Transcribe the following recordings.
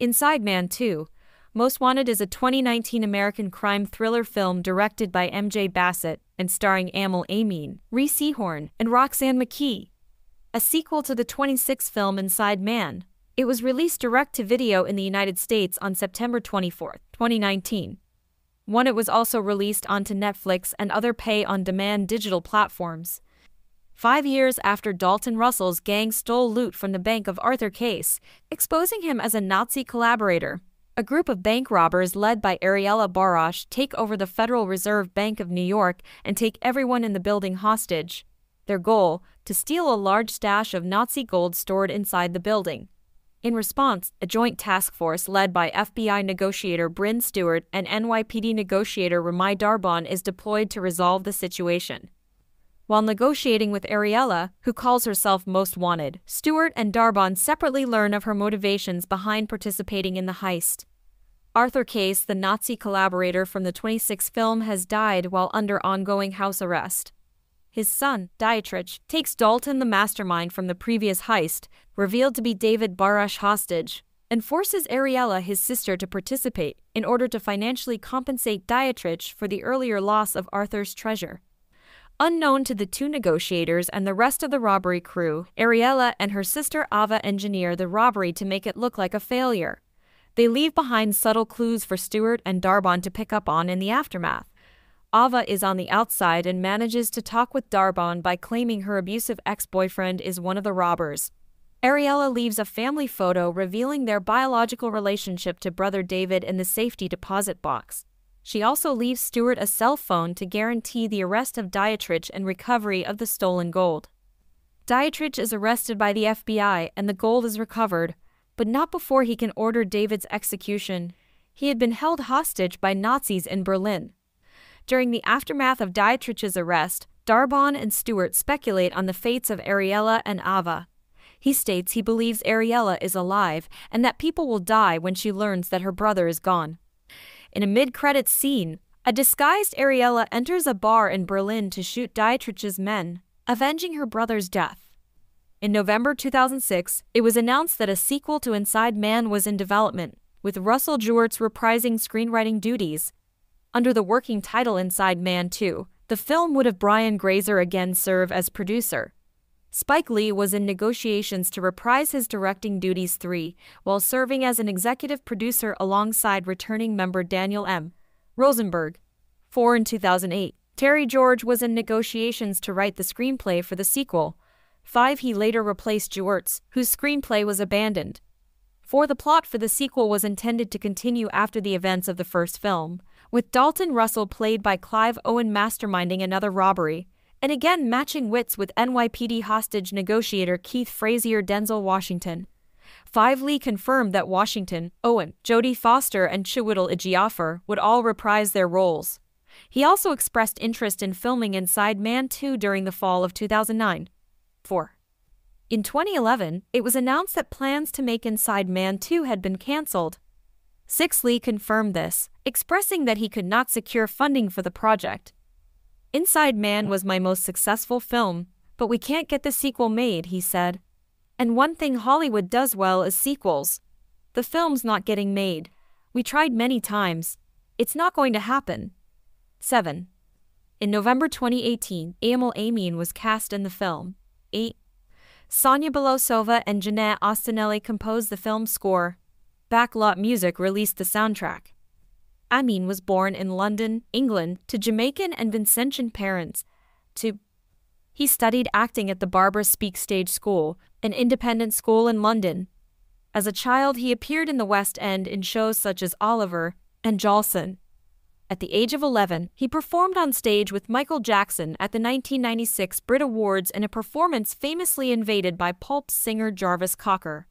Inside Man 2, Most Wanted is a 2019 American crime thriller film directed by MJ Bassett and starring Aml Ameen, Rhea Seehorn, and Roxanne McKee. A sequel to the 26th film Inside Man, it was released direct to video in the United States on September 24, 2019. One, it was also released onto Netflix and other pay on demand digital platforms. Five years after Dalton Russell's gang stole loot from the bank of Arthur Case, exposing him as a Nazi collaborator, a group of bank robbers led by Ariella Barash take over the Federal Reserve Bank of New York and take everyone in the building hostage. Their goal, to steal a large stash of Nazi gold stored inside the building. In response, a joint task force led by FBI negotiator Bryn Stewart and NYPD negotiator Ramai Darbon is deployed to resolve the situation. While negotiating with Ariella, who calls herself Most Wanted, Stewart and Darbon separately learn of her motivations behind participating in the heist. Arthur Case, the Nazi collaborator from the 26th film, has died while under ongoing house arrest. His son, Dietrich, takes Dalton, the mastermind from the previous heist, revealed to be David Barash hostage, and forces Ariella, his sister, to participate in order to financially compensate Dietrich for the earlier loss of Arthur's treasure. Unknown to the two negotiators and the rest of the robbery crew, Ariella and her sister Ava engineer the robbery to make it look like a failure. They leave behind subtle clues for Stewart and Darbon to pick up on in the aftermath. Ava is on the outside and manages to talk with Darbon by claiming her abusive ex-boyfriend is one of the robbers. Ariella leaves a family photo revealing their biological relationship to brother David in the safety deposit box. She also leaves Stewart a cell phone to guarantee the arrest of Dietrich and recovery of the stolen gold. Dietrich is arrested by the FBI and the gold is recovered, but not before he can order David's execution. He had been held hostage by Nazis in Berlin. During the aftermath of Dietrich's arrest, Darbon and Stewart speculate on the fates of Ariella and Ava. He states he believes Ariella is alive and that people will die when she learns that her brother is gone. In a mid-credits scene, a disguised Ariella enters a bar in Berlin to shoot Dietrich's men, avenging her brother's death. In November 2006, it was announced that a sequel to Inside Man was in development, with Russell Gewirtz reprising screenwriting duties under the working title Inside Man 2, the film would have Brian Grazer again serve as producer. Spike Lee was in negotiations to reprise his directing duties 3, while serving as an executive producer alongside returning member Daniel M. Rosenberg. 4 in 2008. Terry George was in negotiations to write the screenplay for the sequel. 5. He later replaced Gewirtz, whose screenplay was abandoned. 4. The plot for the sequel was intended to continue after the events of the first film with Dalton Russell played by Clive Owen masterminding another robbery, and again matching wits with NYPD hostage negotiator Keith Frazier Denzel Washington. Five Lee confirmed that Washington, Owen, Jodie Foster, and Chiwetel Ejiofor would all reprise their roles. He also expressed interest in filming Inside Man 2 during the fall of 2009. 4. In 2011, it was announced that plans to make Inside Man 2 had been cancelled, Six Lee confirmed this, expressing that he could not secure funding for the project. Inside Man was my most successful film, but we can't get the sequel made, he said. And one thing Hollywood does well is sequels. The film's not getting made. We tried many times. It's not going to happen. 7. In November 2018, Aml Ameen was cast in the film. 8. Sonia Belousova and Jeanette Ostinelli composed the film's score, Backlot Music released the soundtrack. Ameen was born in London, England, to Jamaican and Vincentian parents. To he studied acting at the Barbara Speake Stage School, an independent school in London. As a child, he appeared in the West End in shows such as Oliver and Jolson. At the age of 11, he performed on stage with Michael Jackson at the 1996 Brit Awards in a performance famously invaded by Pulp singer Jarvis Cocker.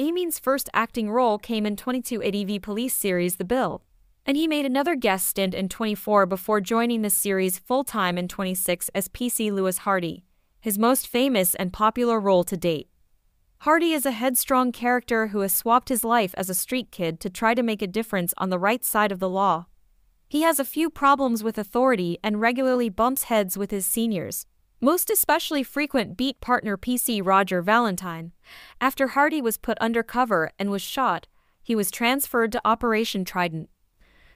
Ameen's first acting role came in 22 ITV police series The Bill, and he made another guest stint in 24 before joining the series full-time in 26 as PC Lewis Hardy, his most famous and popular role to date. Hardy is a headstrong character who has swapped his life as a street kid to try to make a difference on the right side of the law. He has a few problems with authority and regularly bumps heads with his seniors, most especially frequent beat partner PC Roger Valentine. After Hardy was put undercover and was shot, he was transferred to Operation Trident.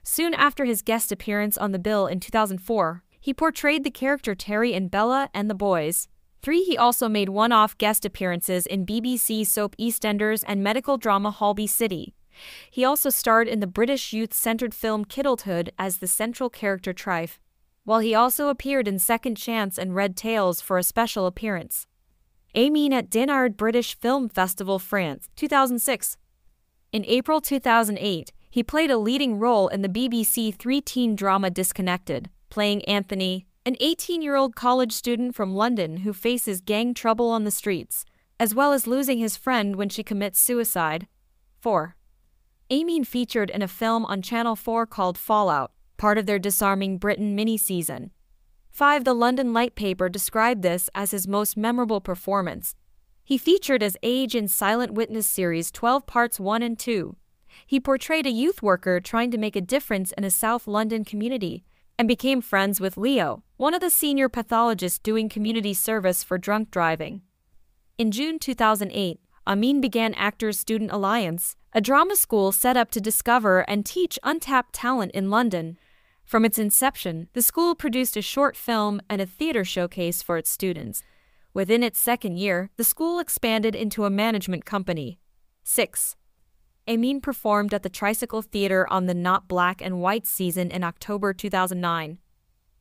Soon after his guest appearance on the bill in 2004, he portrayed the character Terry in Bella and the Boys. 3. He also made one off guest appearances in BBC soap EastEnders and medical drama Holby City. He also starred in the British youth centered film Kidulthood as the central character Trife, while he also appeared in Second Chance and Red Tails for a special appearance. Ameen at Dinard British Film Festival France, 2006. In April 2008, he played a leading role in the BBC three teen drama Disconnected, playing Anthony, an 18 year old college student from London who faces gang trouble on the streets, as well as losing his friend when she commits suicide. 4. Ameen featured in a film on Channel 4 called Fallout, part of their Disarming Britain mini-season. 5. The London Lite paper described this as his most memorable performance. He featured as Age in Silent Witness series 12 parts 1 and 2. He portrayed a youth worker trying to make a difference in a South London community and became friends with Leo, one of the senior pathologists doing community service for drunk driving. In June 2008, Ameen began Actors Student Alliance, a drama school set up to discover and teach untapped talent in London. From its inception, the school produced a short film and a theater showcase for its students. Within its second year, the school expanded into a management company. 6. Ameen performed at the Tricycle Theater on the Not Black and White season in October 2009.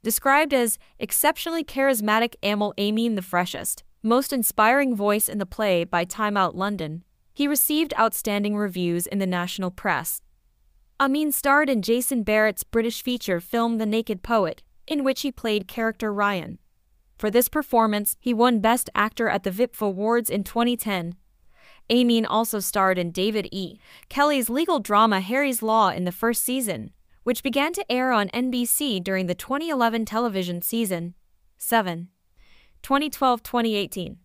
Described as exceptionally charismatic Aml Ameen the freshest, most inspiring voice in the play by Time Out London, he received outstanding reviews in the national press. Ameen starred in Jason Barrett's British feature film The Naked Poet, in which he played character Ryan. For this performance, he won Best Actor at the VIPF Awards in 2010. Ameen also starred in David E. Kelley's legal drama Harry's Law in the first season, which began to air on NBC during the 2011 television season. 7. 2012 2018.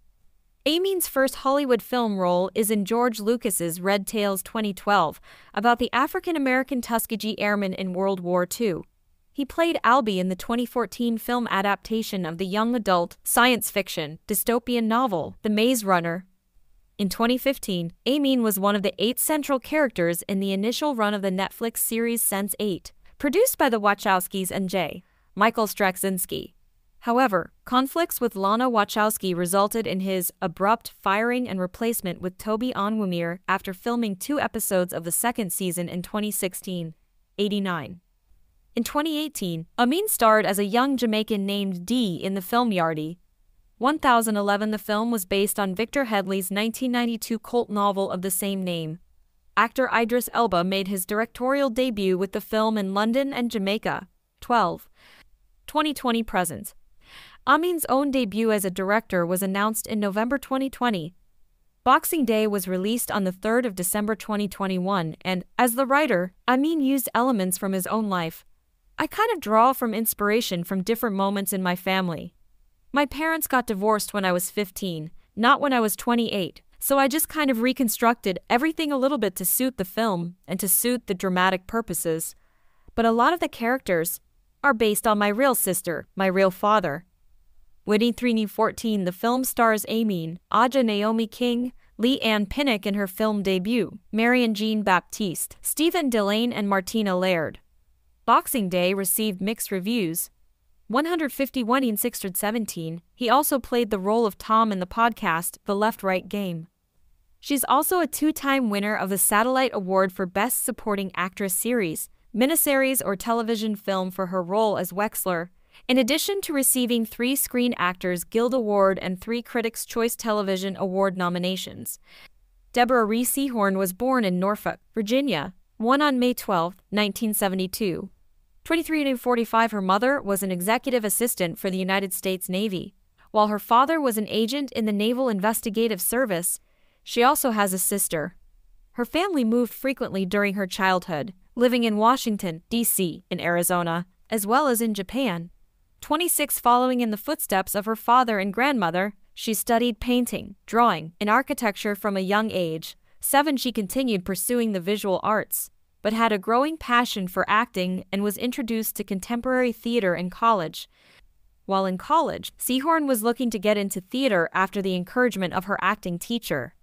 Ameen's first Hollywood film role is in George Lucas's Red Tails 2012, about the African American Tuskegee Airmen in World War II. He played Albie in the 2014 film adaptation of the young adult, science fiction, dystopian novel, The Maze Runner. In 2015, Ameen was one of the eight central characters in the initial run of the Netflix series Sense8, produced by the Wachowskis and J. Michael Straczynski. However, conflicts with Lana Wachowski resulted in his abrupt firing and replacement with Toby Onwumere after filming two episodes of the second season in 2016. 89. In 2018, Ameen starred as a young Jamaican named Dee in the film Yardie. 1011 The film was based on Victor Headley's 1992 cult novel of the same name. Actor Idris Elba made his directorial debut with the film in London and Jamaica. 12. 2020 present. Ameen's own debut as a director was announced in November 2020. Boxing Day was released on the 3rd of December 2021, and, as the writer, Ameen used elements from his own life. I kind of draw from inspiration from different moments in my family. My parents got divorced when I was 15, not when I was 28, so I just kind of reconstructed everything a little bit to suit the film and to suit the dramatic purposes. But a lot of the characters are based on my real sister, my real father, Winnie 314, the film stars Ameen, Aja Naomi King, Leigh-Anne Pinnock in her film debut, Marianne Jean Baptiste, Stephen Dillane, and Martina Laird. Boxing Day received mixed reviews. 151 in 617, he also played the role of Tom in the podcast The Left Right Game. She's also a two time winner of the Satellite Award for Best Supporting Actress Series, miniseries, or television film for her role as Wexler in addition to receiving three Screen Actors Guild Award and three Critics' Choice Television Award nominations. Deborah Rhea Seehorn was born in Norfolk, Virginia, one on May 12, 1972. 23 to 45, her mother was an executive assistant for the United States Navy. While her father was an agent in the Naval Investigative Service, she also has a sister. Her family moved frequently during her childhood, living in Washington, D.C., in Arizona, as well as in Japan. 26 following in the footsteps of her father and grandmother, she studied painting, drawing, and architecture from a young age. 7 She continued pursuing the visual arts, but had a growing passion for acting and was introduced to contemporary theater in college. While in college, Seehorn was looking to get into theater after the encouragement of her acting teacher.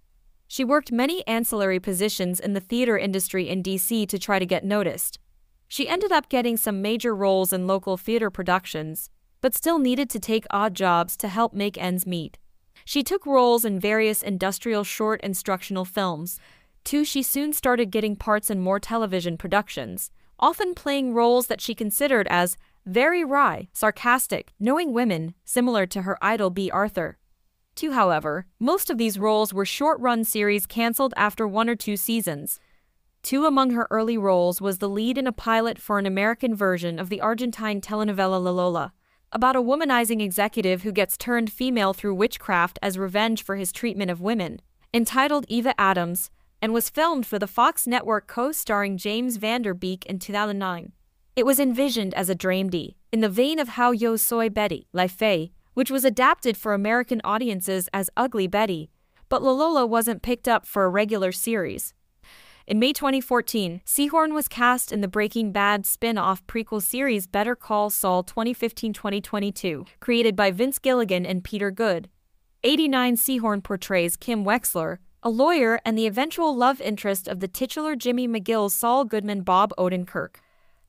She worked many ancillary positions in the theater industry in DC to try to get noticed. She ended up getting some major roles in local theater productions, but still needed to take odd jobs to help make ends meet. She took roles in various industrial short instructional films. Too, she soon started getting parts in more television productions, often playing roles that she considered as very wry, sarcastic, knowing women, similar to her idol Bea Arthur. Two, however, most of these roles were short run series cancelled after one or two seasons. Two among her early roles was the lead in a pilot for an American version of the Argentine telenovela La Lola, about a womanizing executive who gets turned female through witchcraft as revenge for his treatment of women, entitled Eva Adams, and was filmed for the Fox network co starring James Van Der Beek in 2009. It was envisioned as a dramedy, in the vein of How Yo Soy Betty, La Fea, which was adapted for American audiences as Ugly Betty, but La Lola wasn't picked up for a regular series. In May 2014, Seehorn was cast in the Breaking Bad spin off prequel series Better Call Saul 2015 2022, created by Vince Gilligan and Peter Gould. 89 Seehorn portrays Kim Wexler, a lawyer and the eventual love interest of the titular Jimmy McGill's Saul Goodman Bob Odenkirk.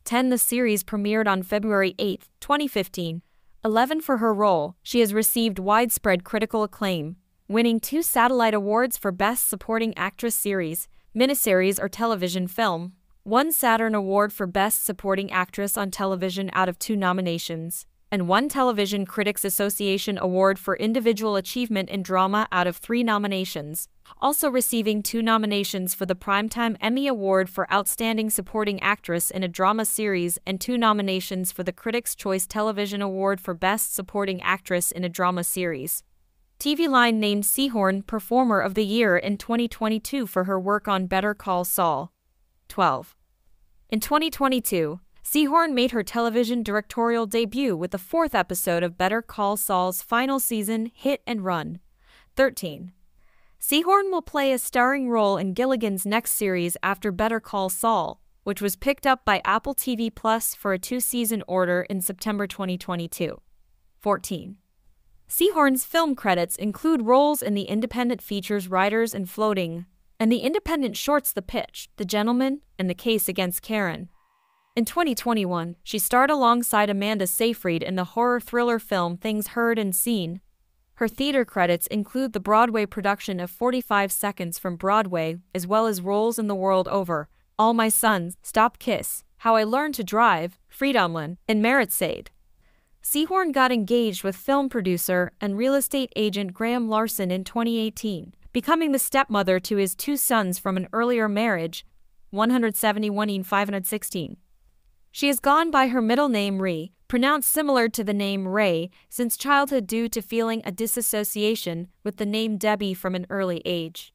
10 The series premiered on February 8, 2015. 11 For her role, she has received widespread critical acclaim, winning two Satellite Awards for Best Supporting Actress Series miniseries, or television film, one Saturn Award for Best Supporting Actress on Television out of two nominations, and one Television Critics Association Award for Individual Achievement in Drama out of three nominations, also receiving two nominations for the Primetime Emmy Award for Outstanding Supporting Actress in a Drama Series and two nominations for the Critics' Choice Television Award for Best Supporting Actress in a Drama Series. TV Line named Seehorn Performer of the Year in 2022 for her work on Better Call Saul. 12. In 2022, Seehorn made her television directorial debut with the fourth episode of Better Call Saul's final season, Hit and Run. 13. Seehorn will play a starring role in Gilligan's next series after Better Call Saul, which was picked up by Apple TV Plus for a two season order in September 2022. 14. Seehorn's film credits include roles in the independent features Riders and Floating, and the independent shorts The Pitch, The Gentleman, and The Case Against Karen. In 2021, she starred alongside Amanda Seyfried in the horror thriller film Things Heard and Seen. Her theater credits include the Broadway production of 45 Seconds from Broadway, as well as roles in The World Over, All My Sons, Stop Kiss, How I Learned to Drive, Freedomland, and Marat/Sade. Seehorn got engaged with film producer and real estate agent Graham Larson in 2018, becoming the stepmother to his two sons from an earlier marriage, 171 and 516. She has gone by her middle name Ree, pronounced similar to the name Ray, since childhood due to feeling a disassociation with the name Debbie from an early age.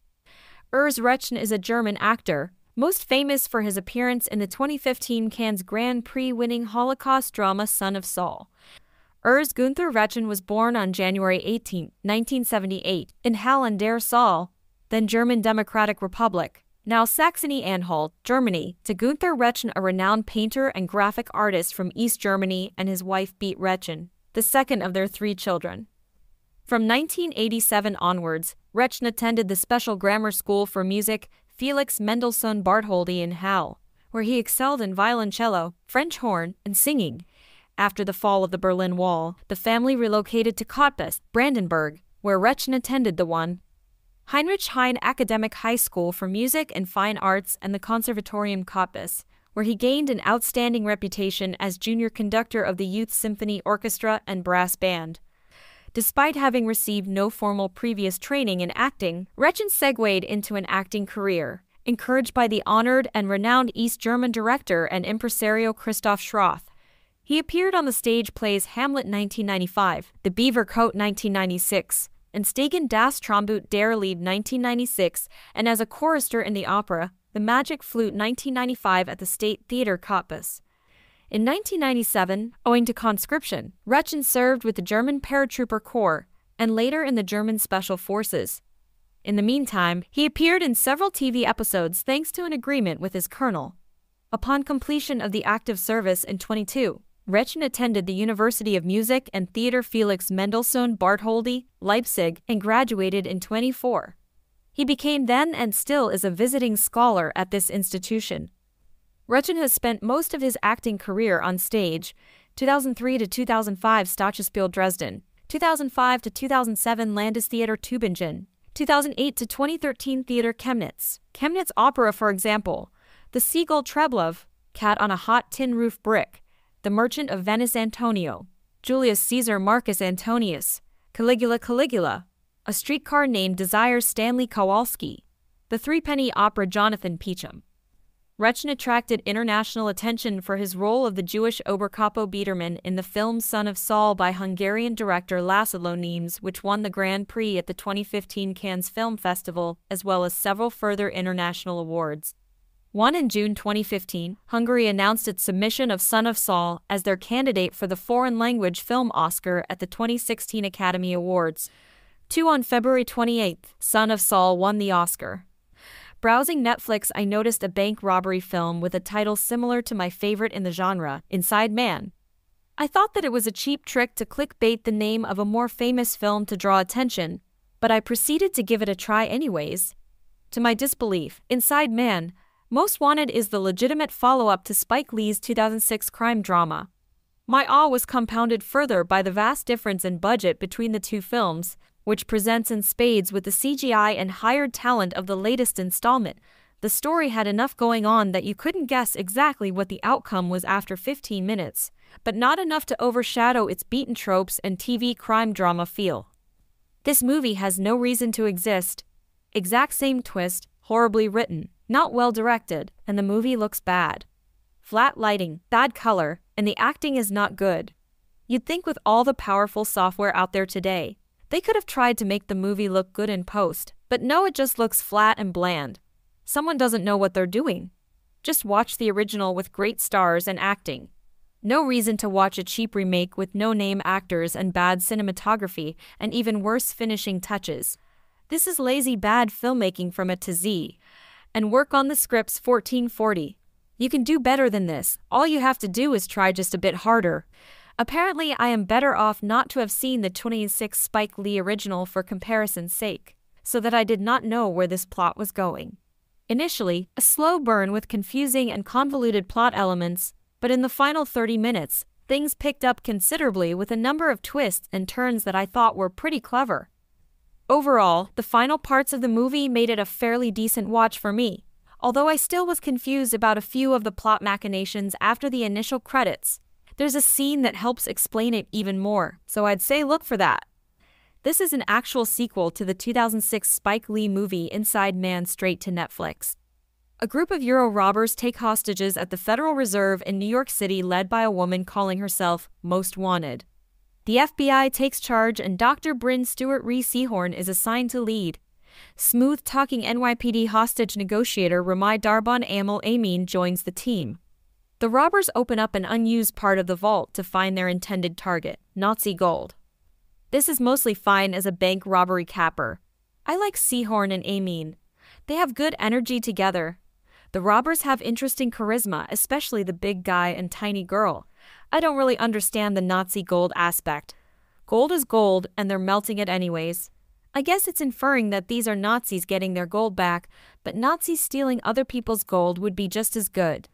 Urs Rechn is a German actor, most famous for his appearance in the 2015 Cannes Grand Prix winning Holocaust drama Son of Saul. Urs Gunther Rechn was born on January 18, 1978, in Halle an der Saale, then German Democratic Republic, now Saxony-Anhalt, Germany, to Gunther Rechn, a renowned painter and graphic artist from East Germany, and his wife Beat Rechn, the second of their three children. From 1987 onwards, Rechn attended the Special Grammar School for Music Felix Mendelssohn Bartholdy in Halle, where he excelled in violoncello, French horn, and singing. After the fall of the Berlin Wall, the family relocated to Cottbus, Brandenburg, where Rechn attended the one Heinrich Heine Academic High School for Music and Fine Arts and the Conservatorium Cottbus, where he gained an outstanding reputation as junior conductor of the Youth Symphony Orchestra and Brass Band. Despite having received no formal previous training in acting, Rechn segued into an acting career, encouraged by the honored and renowned East German director and impresario Christoph Schroth. He appeared on the stage plays Hamlet 1995, The Beaver Coat 1996, and Stegen das Tromboot der Lied 1996, and as a chorister in the opera, The Magic Flute 1995 at the State Theatre Cottbus. In 1997, owing to conscription, Rechn served with the German Paratrooper Corps and later in the German Special Forces. In the meantime, he appeared in several TV episodes thanks to an agreement with his colonel. Upon completion of the active service in 22, Rechn attended the University of Music and Theater Felix Mendelssohn Bartholdy, Leipzig, and graduated in 24. He became then and still is a visiting scholar at this institution. Rechn has spent most of his acting career on stage 2003 to 2005 Staatsschauspiel Dresden, 2005 to 2007 Landestheater Tübingen, 2008 to 2013 Theater Chemnitz, Chemnitz Opera, for example, The Seagull Treplev, Cat on a Hot Tin Roof Brick, The Merchant of Venice Antonio, Julius Caesar Marcus Antonius, Caligula Caligula, A Streetcar Named Desire Stanley Kowalski, The Threepenny Opera Jonathan Peacham. Rechn attracted international attention for his role of the Jewish Oberkapo Biederman in the film Son of Saul by Hungarian director Laszlo Nemes, which won the Grand Prix at the 2015 Cannes Film Festival, as well as several further international awards. One in June 2015, Hungary announced its submission of Son of Saul as their candidate for the Foreign Language Film Oscar at the 2016 Academy Awards. Two on February 28, Son of Saul won the Oscar. Browsing Netflix, I noticed a bank robbery film with a title similar to my favorite in the genre, Inside Man. I thought that it was a cheap trick to clickbait the name of a more famous film to draw attention, but I proceeded to give it a try anyways. To my disbelief, Inside Man, Most Wanted is the legitimate follow up to Spike Lee's 2006 crime drama. My awe was compounded further by the vast difference in budget between the two films, which presents in spades with the CGI and hired talent of the latest installment. The story had enough going on that you couldn't guess exactly what the outcome was after 15 minutes, but not enough to overshadow its beaten tropes and TV crime drama feel. This movie has no reason to exist. Exact same twist, horribly written, not well directed, and the movie looks bad. Flat lighting, bad color, and the acting is not good. You'd think with all the powerful software out there today, they could have tried to make the movie look good in post, but no, it just looks flat and bland. Someone doesn't know what they're doing. Just watch the original with great stars and acting. No reason to watch a cheap remake with no name actors and bad cinematography and even worse finishing touches. This is lazy bad filmmaking from A to Z. And work on the scripts 1440. You can do better than this. All you have to do is try just a bit harder. Apparently, I am better off not to have seen the 26 Spike Lee original for comparison's sake, so that I did not know where this plot was going. Initially, a slow burn with confusing and convoluted plot elements, but in the final 30 minutes, things picked up considerably with a number of twists and turns that I thought were pretty clever. Overall, the final parts of the movie made it a fairly decent watch for me, although I still was confused about a few of the plot machinations after the initial credits, there's a scene that helps explain it even more, so I'd say look for that. This is an actual sequel to the 2006 Spike Lee movie Inside Man straight to Netflix. A group of Euro robbers take hostages at the Federal Reserve in New York City led by a woman calling herself Most Wanted. The FBI takes charge and Dr. Bryn Stewart Rhea Seehorn is assigned to lead. Smooth-talking NYPD hostage negotiator Ramai Darbon Aml Ameen joins the team. The robbers open up an unused part of the vault to find their intended target, Nazi gold. This is mostly fine as a bank robbery capper. I like Seehorn and Ameen. They have good energy together. The robbers have interesting charisma, especially the big guy and tiny girl. I don't really understand the Nazi gold aspect. Gold is gold, and they're melting it anyways. I guess it's inferring that these are Nazis getting their gold back, but Nazis stealing other people's gold would be just as good.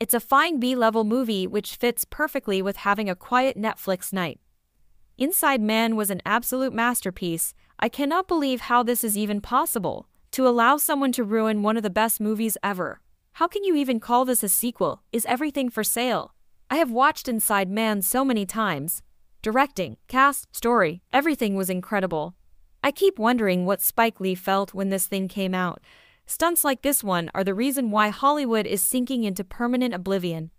It's a fine B level movie which fits perfectly with having a quiet Netflix night. Inside Man was an absolute masterpiece. I cannot believe how this is even possible. To allow someone to ruin one of the best movies ever. How can you even call this a sequel? Is everything for sale? I have watched Inside Man so many times. Directing, cast, story, everything was incredible. I keep wondering what Spike Lee felt when this thing came out. Stunts like this one are the reason why Hollywood is sinking into permanent oblivion.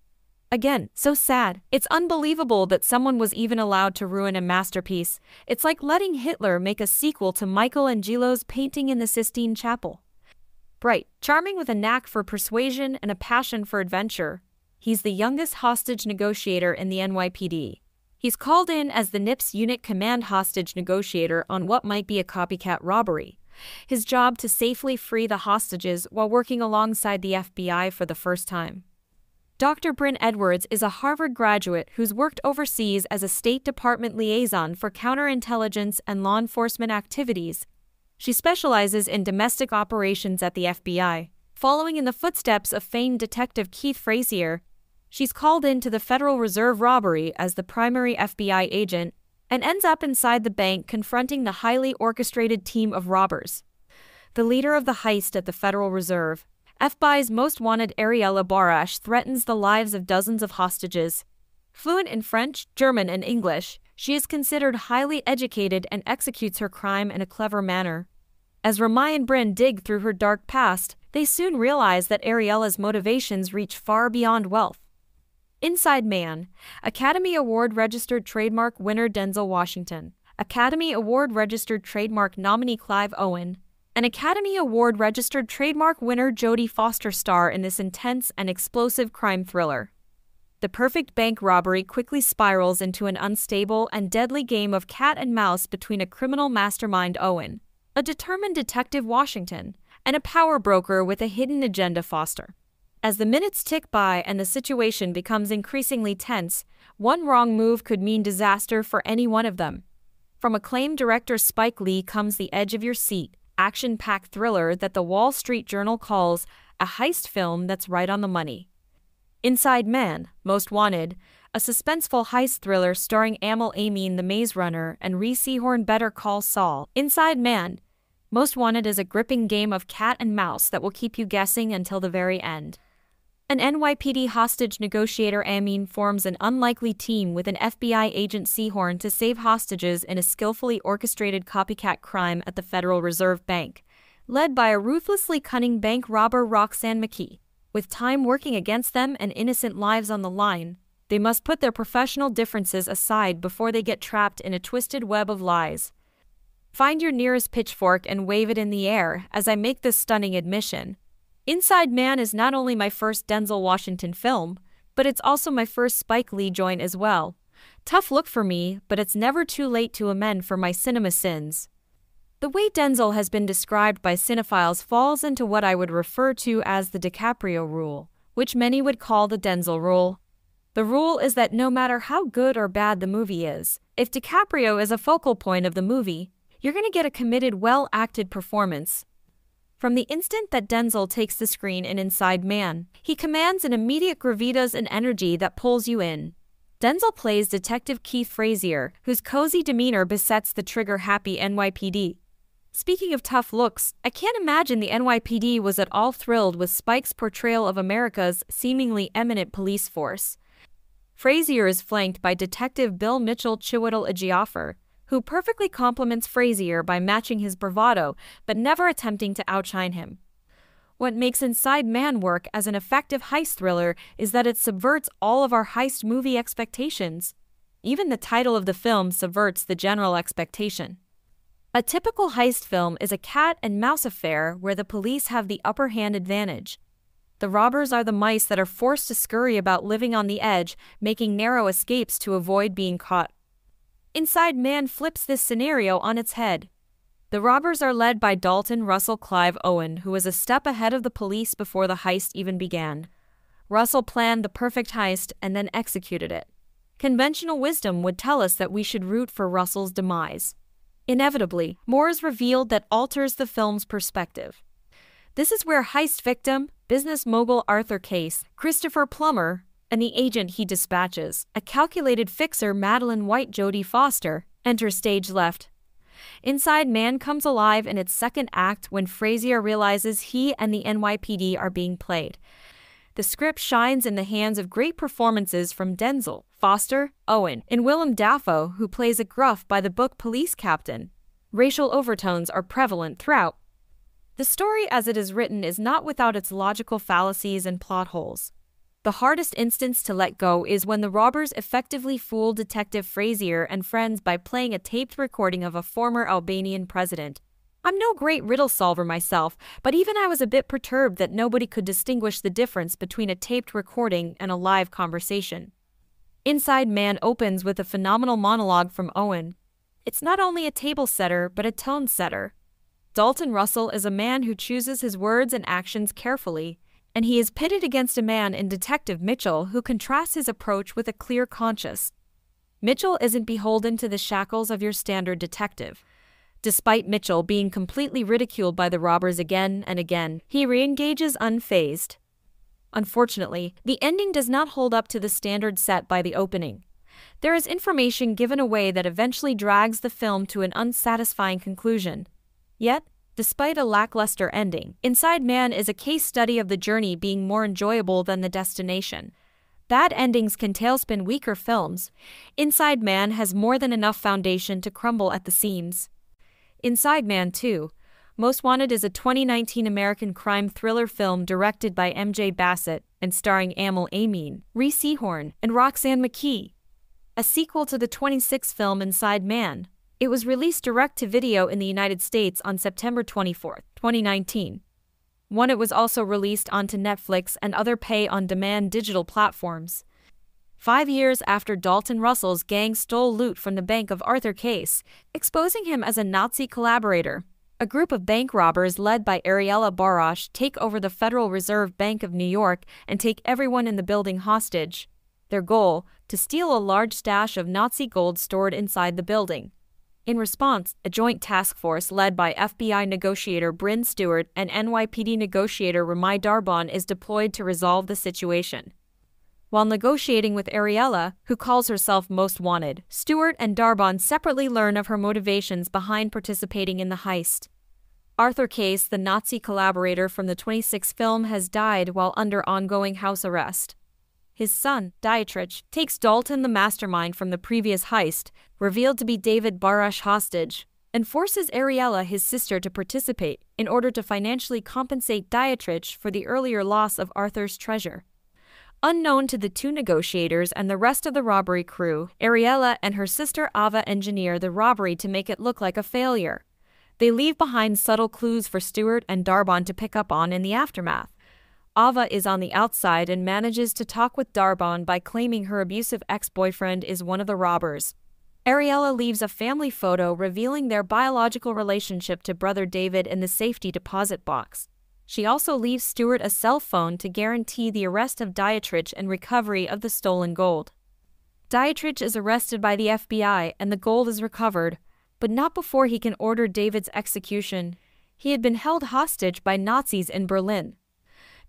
Again, so sad. It's unbelievable that someone was even allowed to ruin a masterpiece. It's like letting Hitler make a sequel to Michelangelo's painting in the Sistine Chapel. Bright, charming with a knack for persuasion and a passion for adventure, he's the youngest hostage negotiator in the NYPD. He's called in as the NIPS unit command hostage negotiator on what might be a copycat robbery his job to safely free the hostages while working alongside the FBI for the first time. Dr. Bryn Edwards is a Harvard graduate who's worked overseas as a State Department liaison for counterintelligence and law enforcement activities. She specializes in domestic operations at the FBI. Following in the footsteps of famed detective Keith Frazier, she's called in to the Federal Reserve robbery as the primary FBI agent and ends up inside the bank confronting the highly orchestrated team of robbers. The leader of the heist at the Federal Reserve, FBI's most wanted Ariella Barash threatens the lives of dozens of hostages. Fluent in French, German, and English, she is considered highly educated and executes her crime in a clever manner. As Ramai and Bryn dig through her dark past, they soon realize that Ariella's motivations reach far beyond wealth. Inside Man, Academy Award registered trademark winner Denzel Washington, Academy Award registered trademark nominee Clive Owen, an Academy Award registered trademark winner Jodie Foster star in this intense and explosive crime thriller. The perfect bank robbery quickly spirals into an unstable and deadly game of cat and mouse between a criminal mastermind Owen, a determined detective Washington, and a power broker with a hidden agenda Foster. As the minutes tick by and the situation becomes increasingly tense, one wrong move could mean disaster for any one of them. From acclaimed director Spike Lee comes the edge of your seat, action packed thriller that the Wall Street Journal calls a heist film that's right on the money. Inside Man, Most Wanted, a suspenseful heist thriller starring Aml Ameen the Maze Runner and Rhea Seehorn Better Call Saul. Inside Man, Most Wanted is a gripping game of cat and mouse that will keep you guessing until the very end. An NYPD hostage negotiator Ameen forms an unlikely team with an FBI agent Seehorn to save hostages in a skillfully orchestrated copycat crime at the Federal Reserve Bank, led by a ruthlessly cunning bank robber Roxanne McKee. With time working against them and innocent lives on the line, they must put their professional differences aside before they get trapped in a twisted web of lies. Find your nearest pitchfork and wave it in the air as I make this stunning admission. Inside Man is not only my first Denzel Washington film, but it's also my first Spike Lee joint as well. Tough look for me, but it's never too late to amend for my cinema sins. The way Denzel has been described by cinephiles falls into what I would refer to as the DiCaprio rule, which many would call the Denzel rule. The rule is that no matter how good or bad the movie is, if DiCaprio is a focal point of the movie, you're going to get a committed, well acted performance, from the instant that Denzel takes the screen in Inside Man, he commands an immediate gravitas and energy that pulls you in. Denzel plays Detective Keith Frazier, whose cozy demeanor besets the trigger happy NYPD. Speaking of tough looks, I can't imagine the NYPD was at all thrilled with Spike's portrayal of America's seemingly eminent police force. Frazier is flanked by Detective Bill Mitchell Chiwetel Ejiofor, who perfectly complements Frazier by matching his bravado but never attempting to outshine him. What makes Inside Man work as an effective heist thriller is that it subverts all of our heist movie expectations. Even the title of the film subverts the general expectation. A typical heist film is a cat and mouse affair where the police have the upper hand advantage. The robbers are the mice that are forced to scurry about living on the edge, making narrow escapes to avoid being caught. Inside Man flips this scenario on its head. The robbers are led by Dalton Russell Clive Owen, who was a step ahead of the police before the heist even began. Russell planned the perfect heist and then executed it. Conventional wisdom would tell us that we should root for Russell's demise. Inevitably, more is revealed that alters the film's perspective. This is where heist victim, business mogul Arthur Case, Christopher Plummer, and the agent he dispatches, a calculated fixer Madeline White Jodie Foster, enter stage left. Inside Man comes alive in its second act when Frazier realizes he and the NYPD are being played. The script shines in the hands of great performances from Denzel, Foster, Owen, and Willem Dafoe, who plays a gruff by the book police captain. Racial overtones are prevalent throughout. The story as it is written is not without its logical fallacies and plot holes. The hardest instance to let go is when the robbers effectively fool Detective Frazier and friends by playing a taped recording of a former Albanian president. I'm no great riddle solver myself, but even I was a bit perturbed that nobody could distinguish the difference between a taped recording and a live conversation. Inside Man opens with a phenomenal monologue from Owen. It's not only a table setter, but a tone setter. Dalton Russell is a man who chooses his words and actions carefully, and he is pitted against a man in Detective Mitchell who contrasts his approach with a clear conscience. Mitchell isn't beholden to the shackles of your standard detective. Despite Mitchell being completely ridiculed by the robbers again and again, he re-engages unfazed. Unfortunately, the ending does not hold up to the standard set by the opening. There is information given away that eventually drags the film to an unsatisfying conclusion. Yet, despite a lackluster ending, Inside Man is a case study of the journey being more enjoyable than the destination. Bad endings can tailspin weaker films. Inside Man has more than enough foundation to crumble at the seams. Inside Man 2, Most Wanted is a 2019 American crime thriller film directed by MJ Bassett and starring Aml Ameen, Rhea Seehorn, and Roxanne McKee. A sequel to the 26th film Inside Man, it was released direct to video in the United States on September 24, 2019. One, it was also released onto Netflix and other pay on demand digital platforms. Five years after Dalton Russell's gang stole loot from the bank of Arthur Case, exposing him as a Nazi collaborator, a group of bank robbers led by Ariella Barash take over the Federal Reserve Bank of New York and take everyone in the building hostage. Their goal, to steal a large stash of Nazi gold stored inside the building. In response, a joint task force led by FBI negotiator Bryn Stewart and NYPD negotiator Ramai Darbon is deployed to resolve the situation. While negotiating with Ariella, who calls herself Most Wanted, Stewart and Darbon separately learn of her motivations behind participating in the heist. Arthur Case, the Nazi collaborator from the 26 film, has died while under ongoing house arrest. His son, Dietrich, takes Dalton, the mastermind from the previous heist, revealed to be David Barash hostage, and forces Ariella, his sister, to participate in order to financially compensate Dietrich for the earlier loss of Arthur's treasure. Unknown to the two negotiators and the rest of the robbery crew, Ariella and her sister Ava engineer the robbery to make it look like a failure. They leave behind subtle clues for Stewart and Darbon to pick up on in the aftermath. Ava is on the outside and manages to talk with Darbon by claiming her abusive ex-boyfriend is one of the robbers. Ariella leaves a family photo revealing their biological relationship to brother David in the safety deposit box. She also leaves Stewart a cell phone to guarantee the arrest of Dietrich and recovery of the stolen gold. Dietrich is arrested by the FBI and the gold is recovered, but not before he can order David's execution. He had been held hostage by Nazis in Berlin.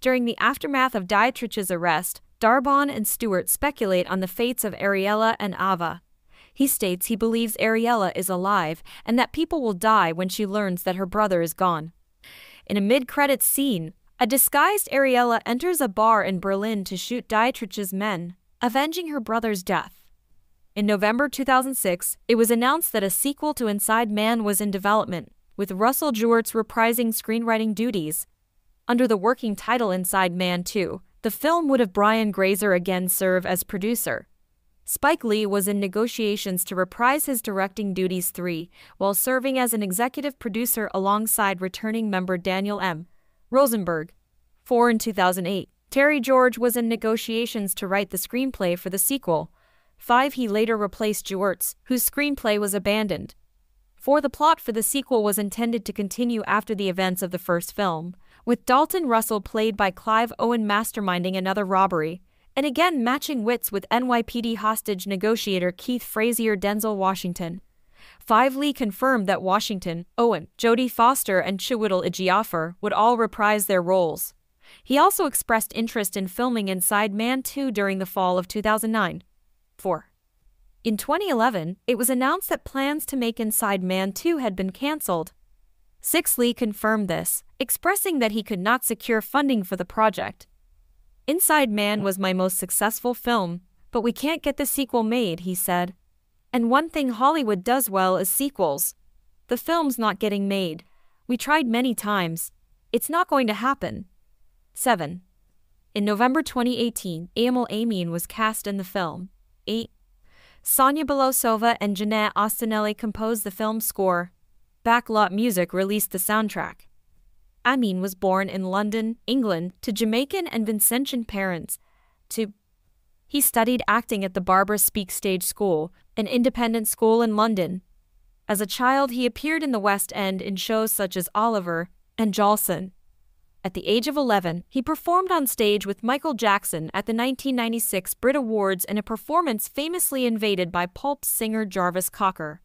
During the aftermath of Dietrich's arrest, Darbon and Stewart speculate on the fates of Ariella and Ava. He states he believes Ariella is alive and that people will die when she learns that her brother is gone. In a mid-credits scene, a disguised Ariella enters a bar in Berlin to shoot Dietrich's men, avenging her brother's death. In November 2006, it was announced that a sequel to Inside Man was in development, with Russell Gewirtz reprising screenwriting duties. Under the working title Inside Man 2, the film would have Brian Grazer again serve as producer. Spike Lee was in negotiations to reprise his directing duties 3, while serving as an executive producer alongside returning member Daniel M. Rosenberg. 4 in 2008. Terry George was in negotiations to write the screenplay for the sequel. 5. He later replaced Gewirtz, whose screenplay was abandoned. 4. The plot for the sequel was intended to continue after the events of the first film, with Dalton Russell played by Clive Owen masterminding another robbery, and again matching wits with NYPD hostage negotiator Keith Frazier Denzel Washington. Five Lee confirmed that Washington, Owen, Jodie Foster, and Chiwetel Ejiofor would all reprise their roles. He also expressed interest in filming Inside Man 2 during the fall of 2009. 4. In 2011, it was announced that plans to make Inside Man 2 had been cancelled. Six Lee confirmed this, expressing that he could not secure funding for the project. Inside Man was my most successful film, but we can't get the sequel made, he said. And one thing Hollywood does well is sequels. The film's not getting made. We tried many times. It's not going to happen. 7. In November 2018, Aml Ameen was cast in the film. 8. Sonia Belousova and Janette Ostinelli composed the film's score. Backlot Music released the soundtrack. Ameen was born in London, England, to Jamaican and Vincentian parents. To he studied acting at the Barbara Speake Stage School, an independent school in London. As a child, he appeared in the West End in shows such as Oliver and Jolson. At the age of 11, he performed on stage with Michael Jackson at the 1996 Brit Awards in a performance famously invaded by pulp singer Jarvis Cocker.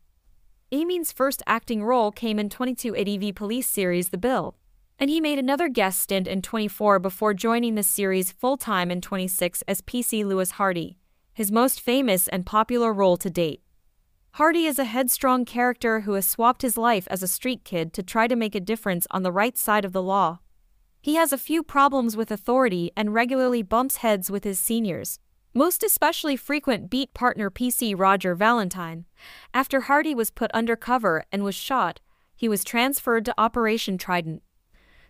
Ameen's first acting role came in 22 ITV police series The Bill, and he made another guest stint in 24 before joining the series full-time in 26 as PC Lewis Hardy, his most famous and popular role to date. Hardy is a headstrong character who has swapped his life as a street kid to try to make a difference on the right side of the law. He has a few problems with authority and regularly bumps heads with his seniors, most especially frequent beat partner PC Roger Valentine. After Hardy was put undercover and was shot, he was transferred to Operation Trident.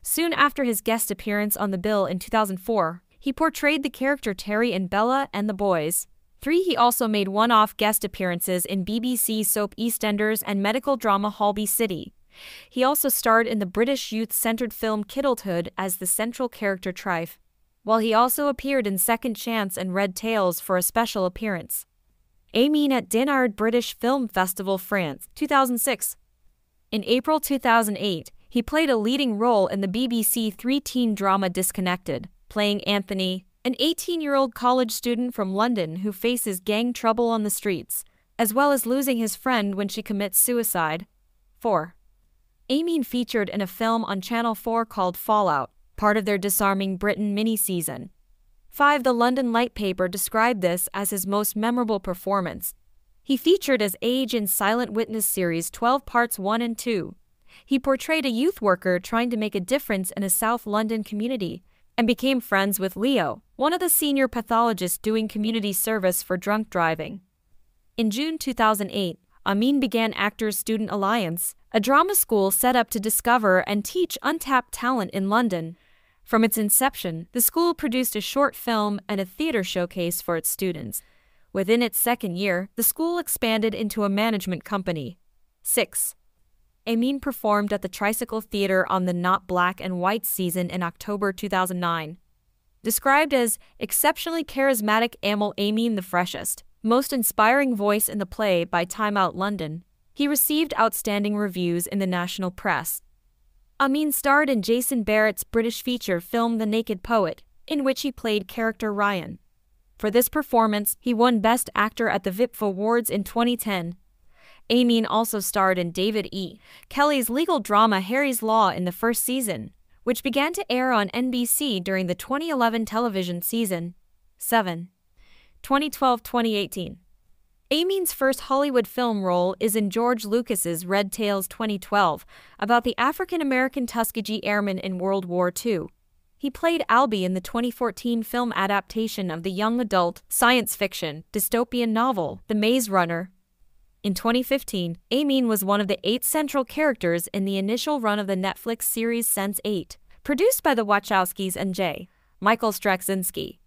Soon after his guest appearance on The Bill in 2004, he portrayed the character Terry in Bella and the Boys. 3. He also made one off guest appearances in BBC soap EastEnders and medical drama Holby City. He also starred in the British youth centered film Kidulthood as the central character Trife while he also appeared in Second Chance and Red Tails for a special appearance. Ameen at Dinard British Film Festival France, 2006. In April 2008, he played a leading role in the BBC three-teen drama Disconnected, playing Anthony, an 18-year-old college student from London who faces gang trouble on the streets, as well as losing his friend when she commits suicide. 4. Ameen featured in a film on Channel 4 called Fallout, part of their Disarming Britain mini-season. 5. The London Lite paper described this as his most memorable performance. He featured as Age in Silent Witness series 12 parts 1 and 2. He portrayed a youth worker trying to make a difference in a South London community and became friends with Leo, one of the senior pathologists doing community service for drunk driving. In June 2008, Ameen began Actors Student Alliance, a drama school set up to discover and teach untapped talent in London. From its inception, the school produced a short film and a theater showcase for its students. Within its second year, the school expanded into a management company. 6. Ameen performed at the Tricycle Theater on the Not Black and White season in October 2009. Described as exceptionally charismatic Aml Ameen the freshest, most inspiring voice in the play by Time Out London, he received outstanding reviews in the national press. Ameen starred in Jason Barrett's British feature film The Naked Poet, in which he played character Ryan. For this performance, he won Best Actor at the VIPF Awards in 2010. Ameen also starred in David E. Kelley's legal drama Harry's Law in the first season, which began to air on NBC during the 2011 television season. 7. 2012-2018. Ameen's first Hollywood film role is in George Lucas's Red Tails 2012, about the African-American Tuskegee Airmen in World War II. He played Albie in the 2014 film adaptation of the young adult, science fiction, dystopian novel, The Maze Runner. In 2015, Ameen was one of the eight central characters in the initial run of the Netflix series Sense8, produced by the Wachowskis and J. Michael Straczynski.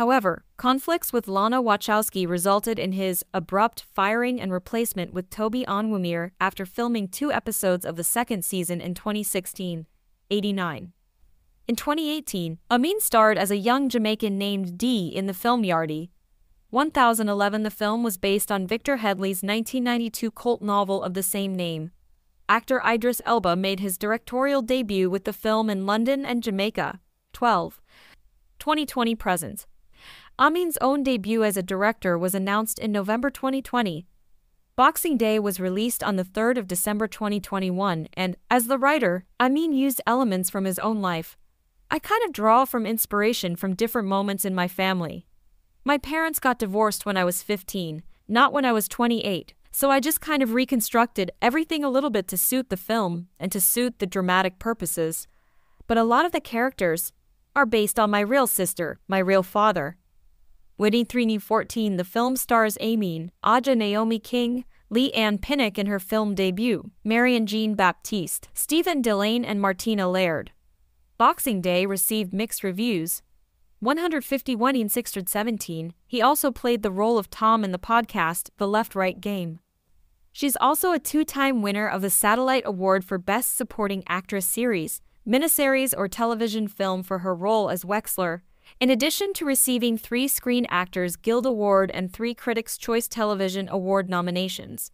However, conflicts with Lana Wachowski resulted in his abrupt firing and replacement with Toby Onwumere after filming two episodes of the second season in 2016. 89. In 2018, Ameen starred as a young Jamaican named Dee in the film Yardie. 1011 The film was based on Victor Headley's 1992 cult novel of the same name. Actor Idris Elba made his directorial debut with the film in London and Jamaica. 12. 2020 present. Ameen's own debut as a director was announced in November 2020. Boxing Day was released on the 3rd of December 2021, and, as the writer, Ameen used elements from his own life. I kind of draw from inspiration from different moments in my family. My parents got divorced when I was 15, not when I was 28, so I just kind of reconstructed everything a little bit to suit the film and to suit the dramatic purposes. But a lot of the characters are based on my real sister, my real father, Winning 314, the film stars Ameen, Aja Naomi King, Leigh-Anne Pinnock in her film debut, Marianne Jean Baptiste, Stephen Dillane, and Martina Laird. Boxing Day received mixed reviews. 151 in 617, he also played the role of Tom in the podcast The Left Right Game. She's also a two time winner of the Satellite Award for Best Supporting Actress Series, miniseries, or television film for her role as Wexler in addition to receiving three Screen Actors Guild Award and three Critics' Choice Television Award nominations.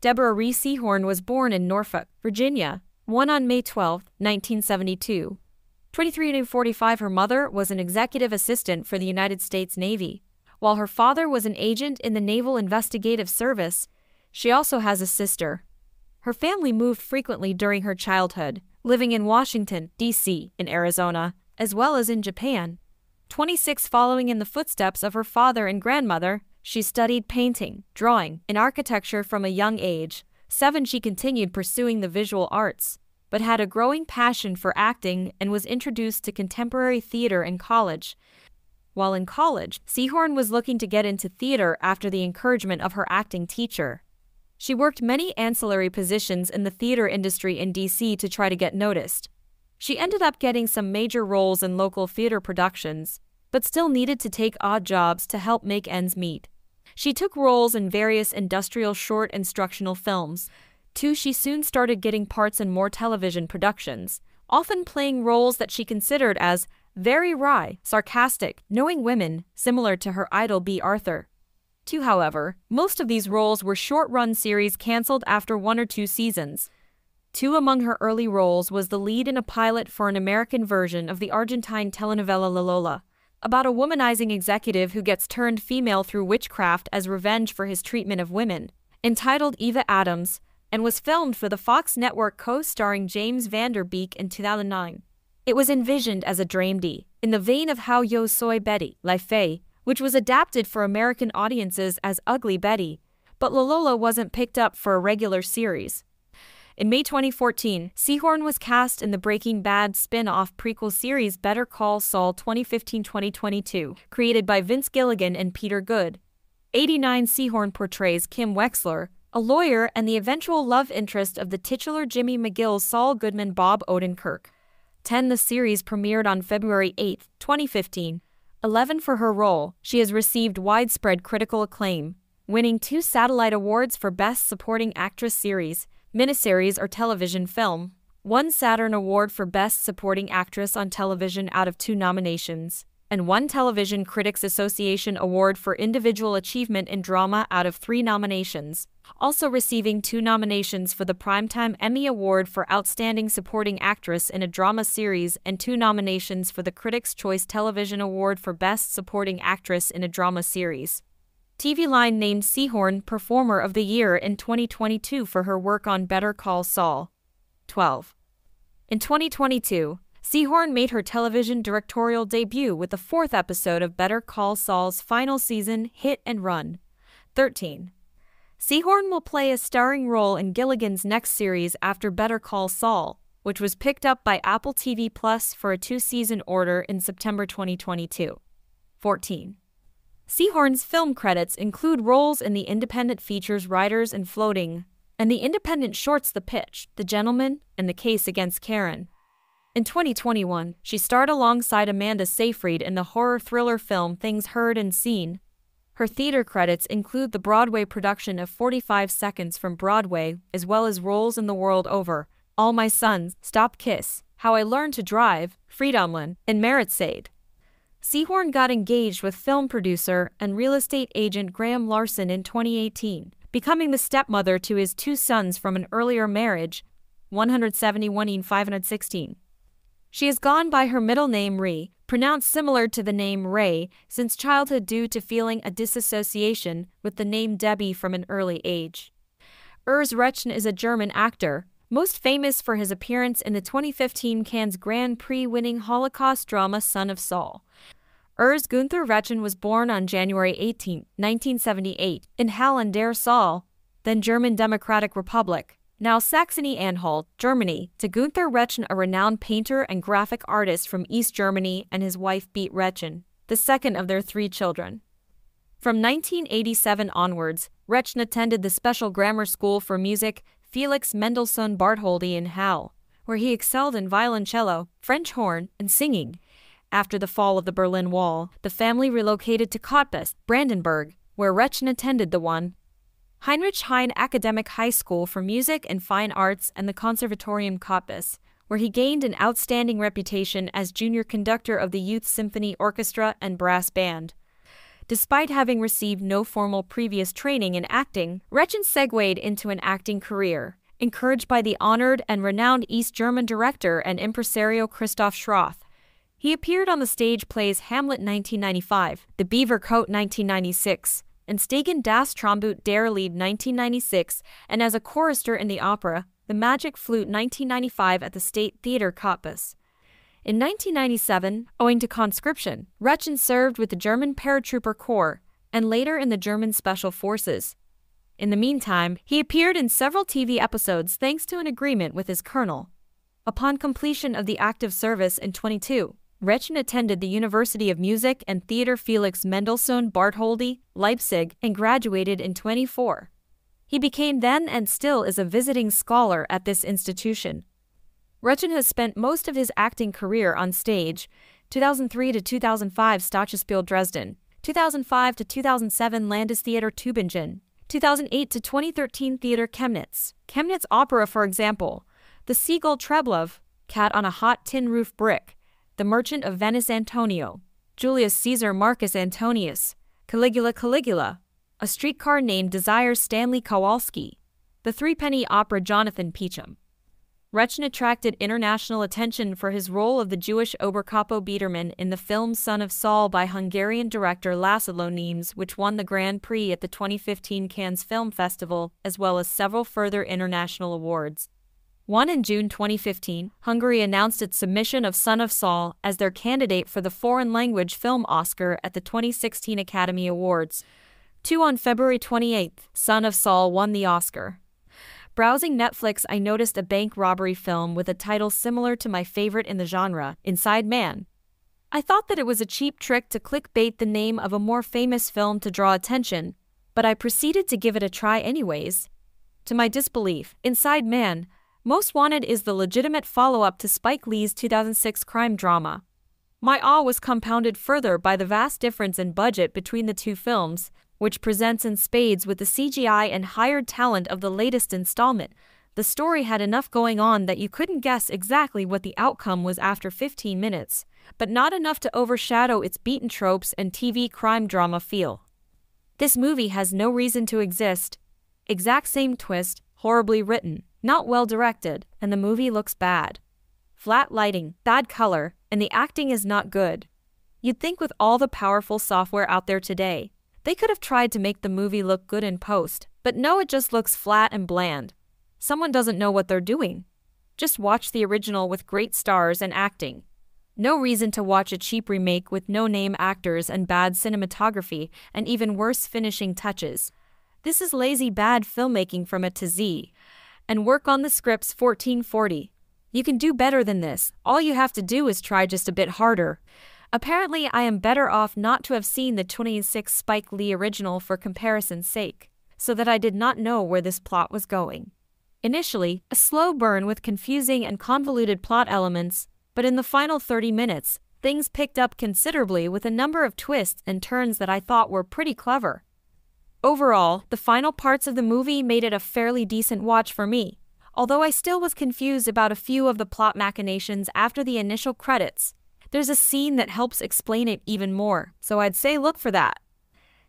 Deborah Rhea Seehorn was born in Norfolk, Virginia, one on May 12, 1972. 23 to 45, her mother was an executive assistant for the United States Navy. While her father was an agent in the Naval Investigative Service, she also has a sister, Her family moved frequently during her childhood, living in Washington, D.C., in Arizona, as well as in Japan. 26 Following in the footsteps of her father and grandmother, she studied painting, drawing, and architecture from a young age. 7 She continued pursuing the visual arts, but had a growing passion for acting and was introduced to contemporary theater in college. While in college, Seehorn was looking to get into theater after the encouragement of her acting teacher. She worked many ancillary positions in the theater industry in DC to try to get noticed. She ended up getting some major roles in local theater productions, but still needed to take odd jobs to help make ends meet. She took roles in various industrial short instructional films. Too, she soon started getting parts in more television productions, often playing roles that she considered as very wry, sarcastic, knowing women, similar to her idol Bea Arthur. Two, however, most of these roles were short run series cancelled after one or two seasons. Two among her early roles was the lead in a pilot for an American version of the Argentine telenovela La Lola, about a womanizing executive who gets turned female through witchcraft as revenge for his treatment of women, entitled Eva Adams, and was filmed for the Fox network co starring James Van Der Beek in 2009. It was envisioned as a dramedy, in the vein of How Yo Soy Betty, La Fea, which was adapted for American audiences as Ugly Betty, but La Lola wasn't picked up for a regular series. In May 2014, Seehorn was cast in the Breaking Bad spin off prequel series Better Call Saul 2015 2022, created by Vince Gilligan and Peter Gould. 89 Seehorn portrays Kim Wexler, a lawyer and the eventual love interest of the titular Jimmy McGill Saul Goodman Bob Odenkirk. 10 The series premiered on February 8, 2015. 11 For her role, she has received widespread critical acclaim, winning two Satellite Awards for Best Supporting Actress Series miniseries or television film, one Saturn Award for Best Supporting Actress on Television out of two nominations, and one Television Critics Association Award for Individual Achievement in Drama out of three nominations, also receiving two nominations for the Primetime Emmy Award for Outstanding Supporting Actress in a Drama Series and two nominations for the Critics' Choice Television Award for Best Supporting Actress in a Drama Series. TV Line named Seehorn Performer of the Year in 2022 for her work on Better Call Saul. 12. In 2022, Seehorn made her television directorial debut with the fourth episode of Better Call Saul's final season, Hit and Run. 13. Seehorn will play a starring role in Gilligan's next series after Better Call Saul, which was picked up by Apple TV Plus for a two season order in September 2022. 14. Seehorn's film credits include roles in the independent features Riders and Floating, and the independent shorts The Pitch, The Gentleman, and The Case Against Karen. In 2021, she starred alongside Amanda Seyfried in the horror thriller film Things Heard and Seen. Her theater credits include the Broadway production of 45 Seconds from Broadway, as well as roles in The World Over, All My Sons, Stop Kiss, How I Learned to Drive, Freedomland, and Marat/Sade. Seehorn got engaged with film producer and real estate agent Graham Larson in 2018, becoming the stepmother to his two sons from an earlier marriage, 171 in 516. She has gone by her middle name Rhea, pronounced similar to the name Ray, since childhood due to feeling a disassociation with the name Debbie from an early age. Urs Rechn is a German actor, most famous for his appearance in the 2015 Cannes Grand Prix winning Holocaust drama Son of Saul. Urs Gunther Rechn was born on January 18, 1978, in Halle an der Saale, then German Democratic Republic, now Saxony-Anhalt, Germany, to Gunther Rechn, a renowned painter and graphic artist from East Germany, and his wife Beat Rechn, the second of their three children. From 1987 onwards, Rechn attended the Special Grammar School for Music Felix Mendelssohn Bartholdy in Halle, where he excelled in violoncello, French horn, and singing. After the fall of the Berlin Wall, the family relocated to Cottbus, Brandenburg, where Rechn attended the one. Heinrich Heine Academic High School for Music and Fine Arts and the Conservatorium Cottbus, where he gained an outstanding reputation as junior conductor of the Youth Symphony Orchestra and Brass Band. Despite having received no formal previous training in acting, Rechn segued into an acting career, encouraged by the honored and renowned East German director and impresario Christoph Schroth. He appeared on the stage plays Hamlet 1995, The Beaver Coat 1996, and Stegen das Tromboot der Lied 1996, and as a chorister in the opera, The Magic Flute 1995 at the State Theatre Cottbus. In 1997, owing to conscription, Rechn served with the German Paratrooper Corps and later in the German Special Forces. In the meantime, he appeared in several TV episodes thanks to an agreement with his colonel. Upon completion of the active service in 22, Rechn attended the University of Music and Theatre Felix Mendelssohn Bartholdy, Leipzig, and graduated in 24. He became then and still is a visiting scholar at this institution. Rechn has spent most of his acting career on stage 2003 to 2005 Staatsschauspiel Dresden, 2005 to 2007 Landestheater Tübingen, 2008 to 2013 Theater Chemnitz, Chemnitz Opera for example, The Seagull Treplev, Cat on a Hot Tin Roof Brick, The Merchant of Venice Antonio, Julius Caesar Marcus Antonius, Caligula Caligula, A Streetcar Named Desire Stanley Kowalski, The Threepenny Opera Jonathan Peacham. Rechn attracted international attention for his role of the Jewish Oberkapo Biederman in the film Son of Saul by Hungarian director Laszlo Nemes, which won the Grand Prix at the 2015 Cannes Film Festival, as well as several further international awards. One in June 2015, Hungary announced its submission of Son of Saul as their candidate for the Foreign Language Film Oscar at the 2016 Academy Awards. Two on February 28, Son of Saul won the Oscar. Browsing Netflix, I noticed a bank robbery film with a title similar to my favorite in the genre, Inside Man. I thought that it was a cheap trick to clickbait the name of a more famous film to draw attention, but I proceeded to give it a try anyways. To my disbelief, Inside Man, Most Wanted is the legitimate follow up to Spike Lee's 2006 crime drama. My awe was compounded further by the vast difference in budget between the two films, which presents in spades with the CGI and hired talent of the latest installment. The story had enough going on that you couldn't guess exactly what the outcome was after 15 minutes, but not enough to overshadow its beaten tropes and TV crime drama feel. This movie has no reason to exist. Exact same twist, horribly written, not well directed, and the movie looks bad. Flat lighting, bad color, and the acting is not good. You'd think with all the powerful software out there today, they could have tried to make the movie look good in post, but no, it just looks flat and bland. Someone doesn't know what they're doing. Just watch the original with great stars and acting. No reason to watch a cheap remake with no name actors and bad cinematography and even worse finishing touches. This is lazy bad filmmaking from A to Z. And work on the scripts 1440. You can do better than this. All you have to do is try just a bit harder. Apparently, I am better off not to have seen the 26 Spike Lee original for comparison's sake, so that I did not know where this plot was going. Initially, a slow burn with confusing and convoluted plot elements, but in the final 30 minutes, things picked up considerably with a number of twists and turns that I thought were pretty clever. Overall, the final parts of the movie made it a fairly decent watch for me, although I still was confused about a few of the plot machinations after the initial credits, there's a scene that helps explain it even more, so I'd say look for that.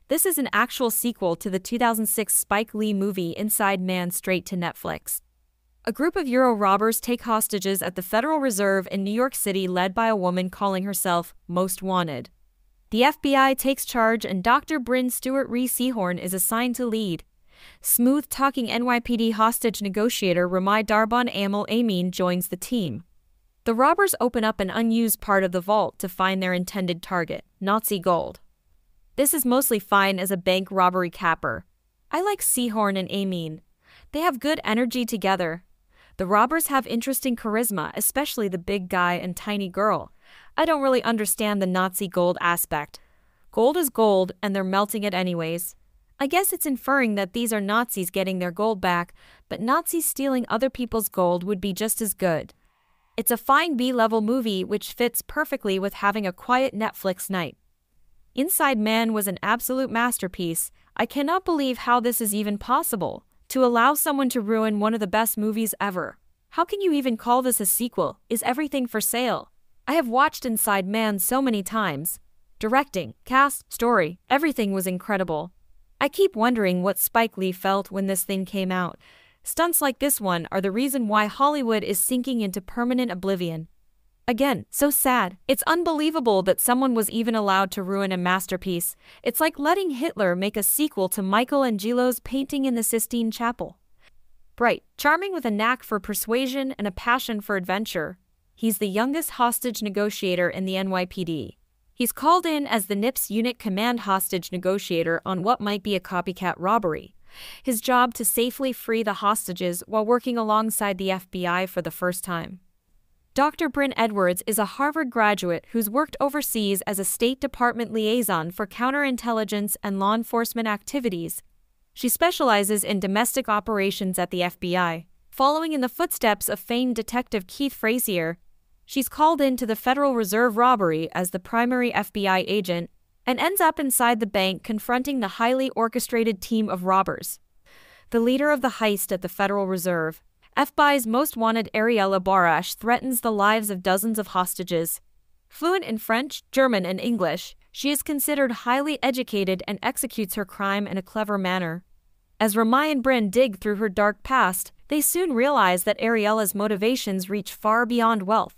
This is an actual sequel to the 2006 Spike Lee movie Inside Man straight to Netflix. A group of Euro robbers take hostages at the Federal Reserve in New York City led by a woman calling herself Most Wanted. The FBI takes charge and Dr. Bryn Stewart Rhea Seehorn is assigned to lead. Smooth-talking NYPD hostage negotiator Ramai Darbonne Aml Ameen joins the team. The robbers open up an unused part of the vault to find their intended target, Nazi gold. This is mostly fine as a bank robbery capper. I like Seehorn and Ameen. They have good energy together. The robbers have interesting charisma, especially the big guy and tiny girl. I don't really understand the Nazi gold aspect. Gold is gold, and they're melting it anyways. I guess it's inferring that these are Nazis getting their gold back, but Nazis stealing other people's gold would be just as good. It's a fine B level movie which fits perfectly with having a quiet Netflix night. Inside Man was an absolute masterpiece. I cannot believe how this is even possible. To allow someone to ruin one of the best movies ever. How can you even call this a sequel? Is everything for sale? I have watched Inside Man so many times. Directing, cast, story, everything was incredible. I keep wondering what Spike Lee felt when this thing came out. Stunts like this one are the reason why Hollywood is sinking into permanent oblivion. Again, so sad. It's unbelievable that someone was even allowed to ruin a masterpiece. It's like letting Hitler make a sequel to Michelangelo's painting in the Sistine Chapel. Bright, charming with a knack for persuasion and a passion for adventure, he's the youngest hostage negotiator in the NYPD. He's called in as the NIPS unit command hostage negotiator on what might be a copycat robbery. His job to safely free the hostages while working alongside the FBI for the first time. Dr. Bryn Edwards is a Harvard graduate who's worked overseas as a State Department liaison for counterintelligence and law enforcement activities. She specializes in domestic operations at the FBI. Following in the footsteps of famed detective Keith Frazier, she's called into the Federal Reserve robbery as the primary FBI agent and ends up inside the bank confronting the highly orchestrated team of robbers. The leader of the heist at the Federal Reserve, FBI's most wanted Ariella Barash threatens the lives of dozens of hostages. Fluent in French, German, and English, she is considered highly educated and executes her crime in a clever manner. As Ramai and Bryn dig through her dark past, they soon realize that Ariella's motivations reach far beyond wealth.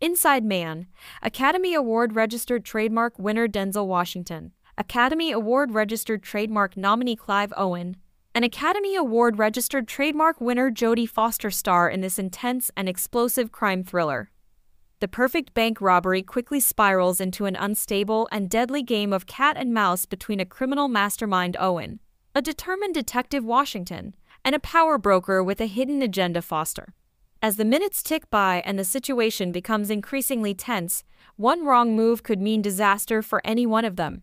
Inside Man, Academy Award registered trademark winner Denzel Washington, Academy Award registered trademark nominee Clive Owen, an Academy Award registered trademark winner Jodie Foster star in this intense and explosive crime thriller. The perfect bank robbery quickly spirals into an unstable and deadly game of cat and mouse between a criminal mastermind Owen, a determined detective Washington, and a power broker with a hidden agenda Foster. As the minutes tick by and the situation becomes increasingly tense, one wrong move could mean disaster for any one of them.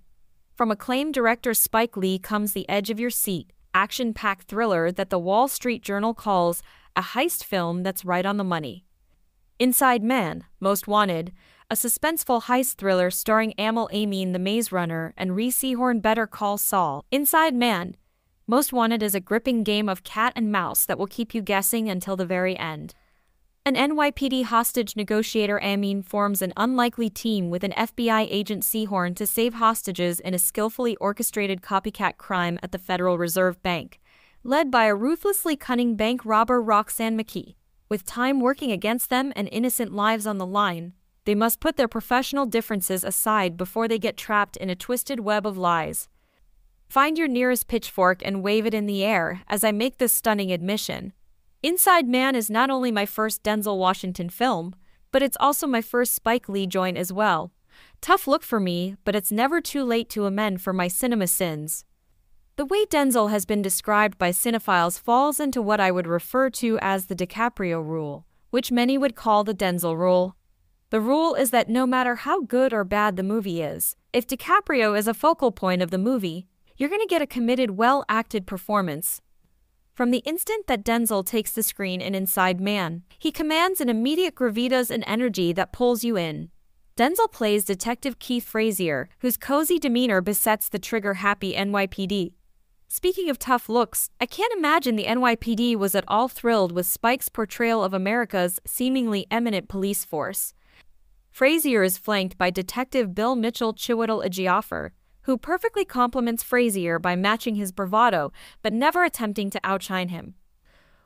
From acclaimed director Spike Lee comes the edge of your seat, action packed thriller that the Wall Street Journal calls a heist film that's right on the money. Inside Man, Most Wanted, a suspenseful heist thriller starring Aml Ameen the Maze Runner and Rhea Seehorn Better Call Saul. Inside Man, Most Wanted is a gripping game of cat and mouse that will keep you guessing until the very end. An NYPD hostage negotiator Ameen forms an unlikely team with an FBI agent Seehorn to save hostages in a skillfully orchestrated copycat crime at the Federal Reserve Bank, led by a ruthlessly cunning bank robber Roxanne McKee. With time working against them and innocent lives on the line, they must put their professional differences aside before they get trapped in a twisted web of lies. Find your nearest pitchfork and wave it in the air as I make this stunning admission. Inside Man is not only my first Denzel Washington film, but it's also my first Spike Lee joint as well. Tough look for me, but it's never too late to amend for my cinema sins. The way Denzel has been described by cinephiles falls into what I would refer to as the DiCaprio rule, which many would call the Denzel rule. The rule is that no matter how good or bad the movie is, if DiCaprio is a focal point of the movie, you're going to get a committed, well acted performance, from the instant that Denzel takes the screen in Inside Man, he commands an immediate gravitas and energy that pulls you in. Denzel plays Detective Keith Frazier, whose cozy demeanor besets the trigger happy NYPD. Speaking of tough looks, I can't imagine the NYPD was at all thrilled with Spike's portrayal of America's seemingly eminent police force. Frazier is flanked by Detective Bill Mitchell Chiwetel Ejiofor, who perfectly complements Frazier by matching his bravado but never attempting to outshine him.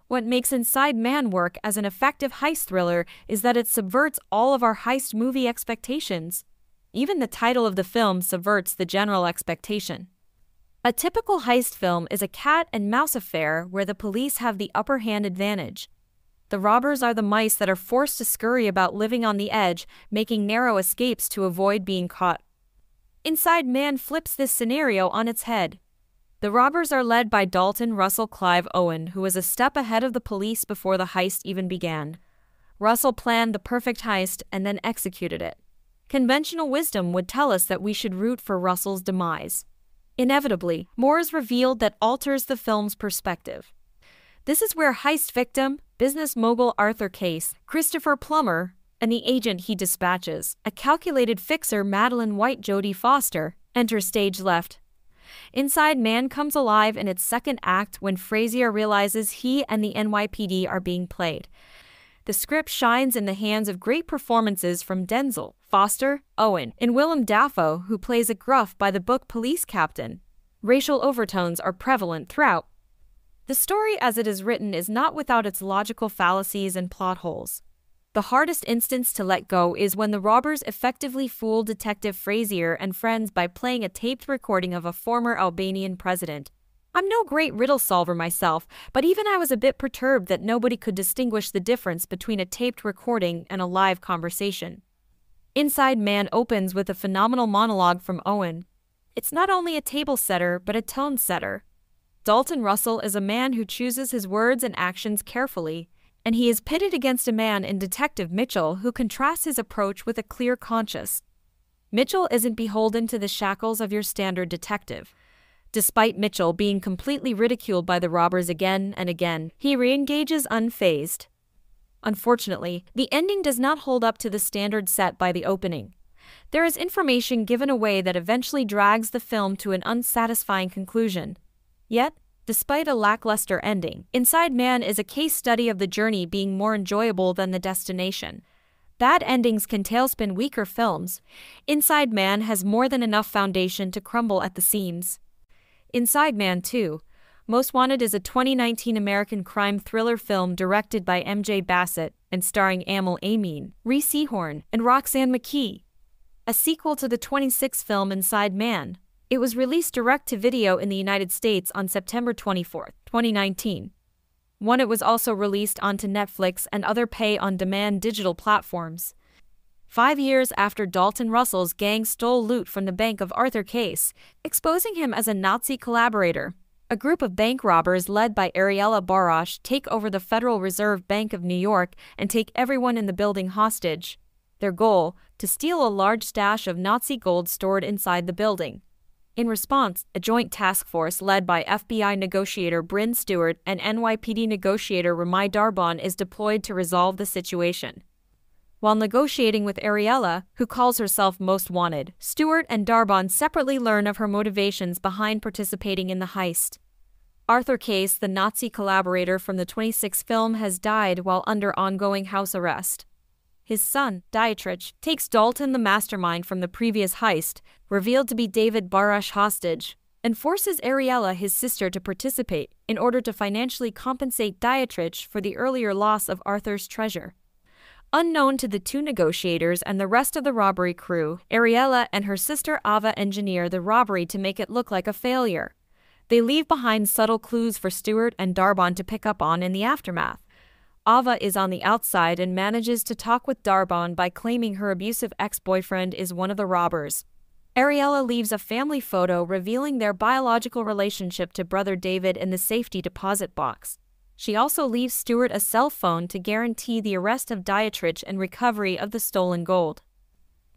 What makes Inside Man work as an effective heist thriller is that it subverts all of our heist movie expectations. Even the title of the film subverts the general expectation. A typical heist film is a cat and mouse affair where the police have the upper hand advantage. The robbers are the mice that are forced to scurry about living on the edge, making narrow escapes to avoid being caught. Inside Man flips this scenario on its head. The robbers are led by Dalton Russell Clive Owen, who was a step ahead of the police before the heist even began. Russell planned the perfect heist and then executed it. Conventional wisdom would tell us that we should root for Russell's demise. Inevitably, more is revealed that alters the film's perspective. This is where heist victim, business mogul Arthur Case, Christopher Plummer, and the agent he dispatches, a calculated fixer Madeline White Jodie Foster, enter stage left. Inside Man comes alive in its second act when Frazier realizes he and the NYPD are being played. The script shines in the hands of great performances from Denzel, Foster, Owen, and Willem Dafoe, who plays a gruff by the book police captain. Racial overtones are prevalent throughout. The story as it is written is not without its logical fallacies and plot holes. The hardest instance to let go is when the robbers effectively fool Detective Frazier and friends by playing a taped recording of a former Albanian president. I'm no great riddle solver myself, but even I was a bit perturbed that nobody could distinguish the difference between a taped recording and a live conversation. Inside Man opens with a phenomenal monologue from Owen. It's not only a table setter, but a tone setter. Dalton Russell is a man who chooses his words and actions carefully, and he is pitted against a man in Detective Mitchell who contrasts his approach with a clear conscience. Mitchell isn't beholden to the shackles of your standard detective. Despite Mitchell being completely ridiculed by the robbers again and again, he re-engages unfazed. Unfortunately, the ending does not hold up to the standard set by the opening. There is information given away that eventually drags the film to an unsatisfying conclusion. Yet, Despite a lackluster ending, Inside Man is a case study of the journey being more enjoyable than the destination. Bad endings can tailspin weaker films. Inside Man has more than enough foundation to crumble at the seams. Inside Man 2, Most Wanted is a 2019 American crime thriller film directed by MJ Bassett and starring Aml Ameen, Rhea Seehorn, and Roxanne McKee. A sequel to the 26th film Inside Man, it was released direct to video in the United States on September 24, 2019. One, it was also released onto Netflix and other pay on demand digital platforms. Five years after Dalton Russell's gang stole loot from the bank of Arthur Case, exposing him as a Nazi collaborator, a group of bank robbers led by Ariella Barash take over the Federal Reserve Bank of New York and take everyone in the building hostage. Their goal, to steal a large stash of Nazi gold stored inside the building. In response, a joint task force led by FBI negotiator Bryn Stewart and NYPD negotiator Ramai Darbonne is deployed to resolve the situation. While negotiating with Ariella, who calls herself most wanted, Stewart and Darbonne separately learn of her motivations behind participating in the heist. Arthur Case, the Nazi collaborator from the 26 film, has died while under ongoing house arrest. His son, Dietrich, takes Dalton the mastermind from the previous heist, revealed to be David Barash hostage, and forces Ariella, his sister, to participate in order to financially compensate Dietrich for the earlier loss of Arthur's treasure. Unknown to the two negotiators and the rest of the robbery crew, Ariella and her sister Ava engineer the robbery to make it look like a failure. They leave behind subtle clues for Stewart and Darbonne to pick up on in the aftermath. Ava is on the outside and manages to talk with Darbonne by claiming her abusive ex-boyfriend is one of the robbers. Ariella leaves a family photo revealing their biological relationship to brother David in the safety deposit box. She also leaves Stewart a cell phone to guarantee the arrest of Dietrich and recovery of the stolen gold.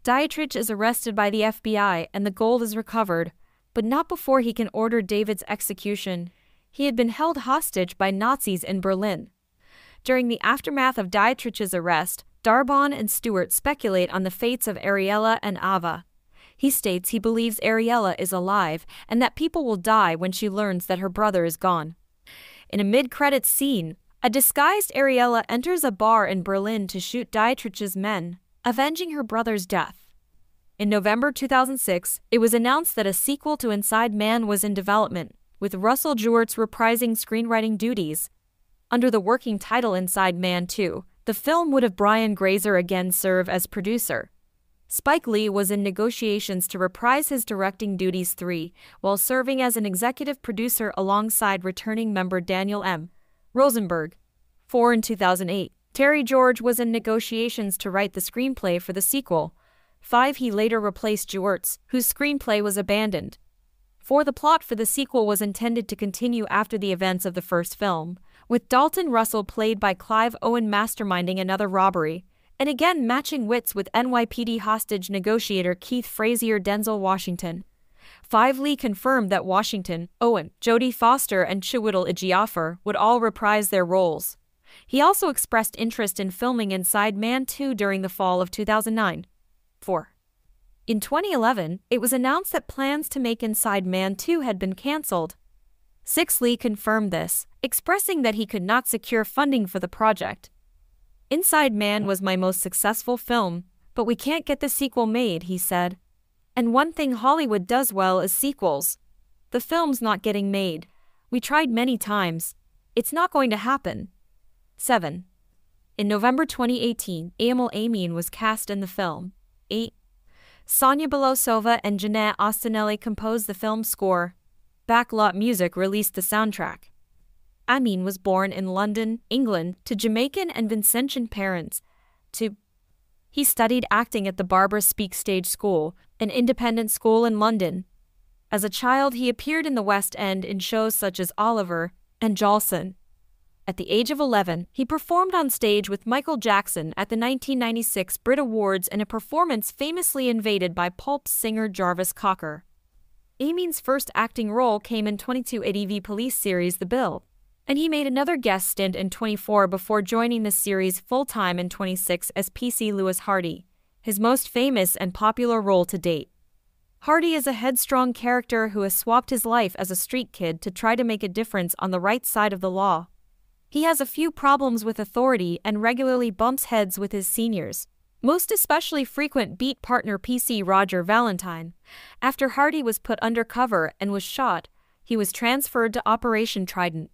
Dietrich is arrested by the FBI and the gold is recovered, but not before he can order David's execution. He had been held hostage by Nazis in Berlin. During the aftermath of Dietrich's arrest, Darbonne and Stewart speculate on the fates of Ariella and Ava. He states he believes Ariella is alive and that people will die when she learns that her brother is gone. In a mid-credits scene, a disguised Ariella enters a bar in Berlin to shoot Dietrich's men, avenging her brother's death. In November 2006, it was announced that a sequel to Inside Man was in development, with Russell Gewirtz reprising screenwriting duties under the working title Inside Man 2, the film would have Brian Grazer again serve as producer. Spike Lee was in negotiations to reprise his directing duties 3 while serving as an executive producer alongside returning member Daniel M. Rosenberg. 4 in 2008, Terry George was in negotiations to write the screenplay for the sequel. 5 He later replaced Gewirtz, whose screenplay was abandoned. 4 The plot for the sequel was intended to continue after the events of the first film with Dalton Russell played by Clive Owen masterminding another robbery, and again matching wits with NYPD hostage negotiator Keith Frazier Denzel Washington. Five Lee confirmed that Washington, Owen, Jodie Foster, and Chiwetel Ejiofor would all reprise their roles. He also expressed interest in filming Inside Man 2 during the fall of 2009. 4. In 2011, it was announced that plans to make Inside Man 2 had been cancelled. Six Lee confirmed this, expressing that he could not secure funding for the project. Inside Man was my most successful film, but we can't get the sequel made, he said. And one thing Hollywood does well is sequels. The film's not getting made. We tried many times. It's not going to happen. 7. In November 2018, Aml Ameen was cast in the film. 8. Sonia Belousova and Jeanette Ostinelli composed the film's score. Backlot Music released the soundtrack. Ameen was born in London, England, to Jamaican and Vincentian parents. To he studied acting at the Barbara Speake Stage School, an independent school in London. As a child, he appeared in the West End in shows such as Oliver and Jolson. At the age of 11, he performed on stage with Michael Jackson at the 1996 Brit Awards in a performance famously invaded by Pulp singer Jarvis Cocker. Ameen's first acting role came in 22 police series The Bill, and he made another guest stint in 24 before joining the series full time in 26 as PC Lewis Hardy, his most famous and popular role to date. Hardy is a headstrong character who has swapped his life as a street kid to try to make a difference on the right side of the law. He has a few problems with authority and regularly bumps heads with his seniors, most especially frequent beat partner PC Roger Valentine. After Hardy was put undercover and was shot, he was transferred to Operation Trident.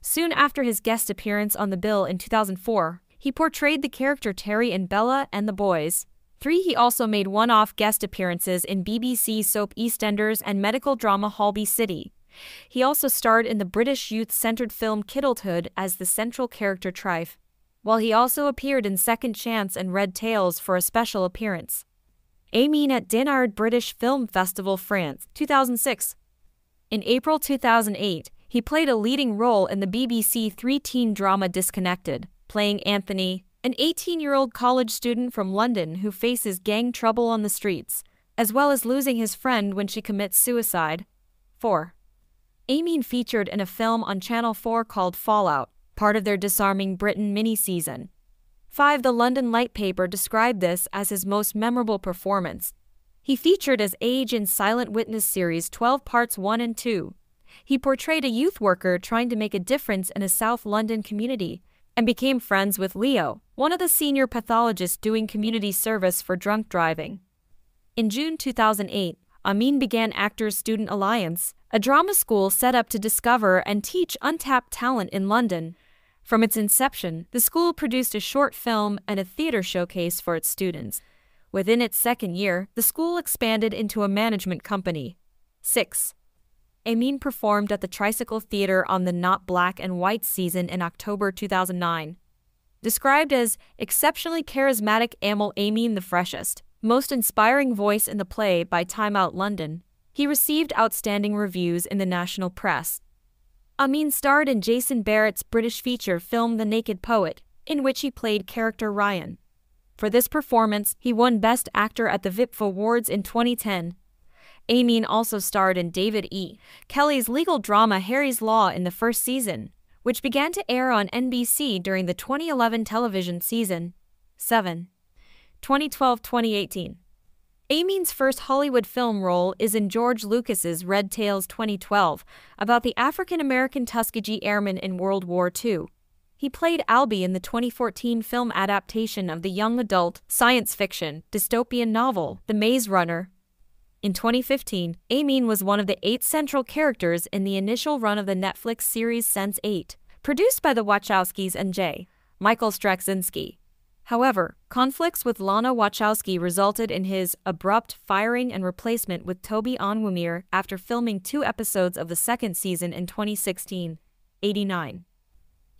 Soon after his guest appearance on The Bill in 2004, he portrayed the character Terry in Bella and the Boys. 3. He also made one off guest appearances in BBC soap EastEnders and medical drama Holby City. He also starred in the British youth centered film Kidulthood as the central character Trife, while he also appeared in Second Chance and Red Tails for a special appearance. Ameen at Dinard British Film Festival France, 2006. In April 2008, he played a leading role in the BBC three teen drama Disconnected, playing Anthony, an 18 year old college student from London who faces gang trouble on the streets, as well as losing his friend when she commits suicide. 4. Ameen featured in a film on Channel 4 called Fallout, part of their Disarming Britain mini-season. 5. The London Lite Paper described this as his most memorable performance. He featured as Age in Silent Witness series 12 parts 1 and 2. He portrayed a youth worker trying to make a difference in a South London community and became friends with Leo, one of the senior pathologists doing community service for drunk driving. In June 2008, Ameen began Actors Student Alliance, a drama school set up to discover and teach untapped talent in London. From its inception, the school produced a short film and a theater showcase for its students. Within its second year, the school expanded into a management company. 6. Ameen performed at the Tricycle Theater on the Not Black and White season in October 2009. Described as exceptionally charismatic Aml Ameen the freshest, most inspiring voice in the play by Time Out London, he received outstanding reviews in the national press. Ameen starred in Jason Barrett's British feature film The Naked Poet, in which he played character Ryan. For this performance, he won Best Actor at the VIPF Awards in 2010. Ameen also starred in David E. Kelley's legal drama Harry's Law in the first season, which began to air on NBC during the 2011 television season. 7. 2012 2018. Ameen's first Hollywood film role is in George Lucas's Red Tails 2012, about the African American Tuskegee Airmen in World War II. He played Albie in the 2014 film adaptation of the young adult, science fiction, dystopian novel, The Maze Runner. In 2015, Ameen was one of the eight central characters in the initial run of the Netflix series Sense 8, produced by the Wachowskis and J. Michael Straczynski. However, conflicts with Lana Wachowski resulted in his abrupt firing and replacement with Toby Onwumere after filming two episodes of the second season in 2016. 89.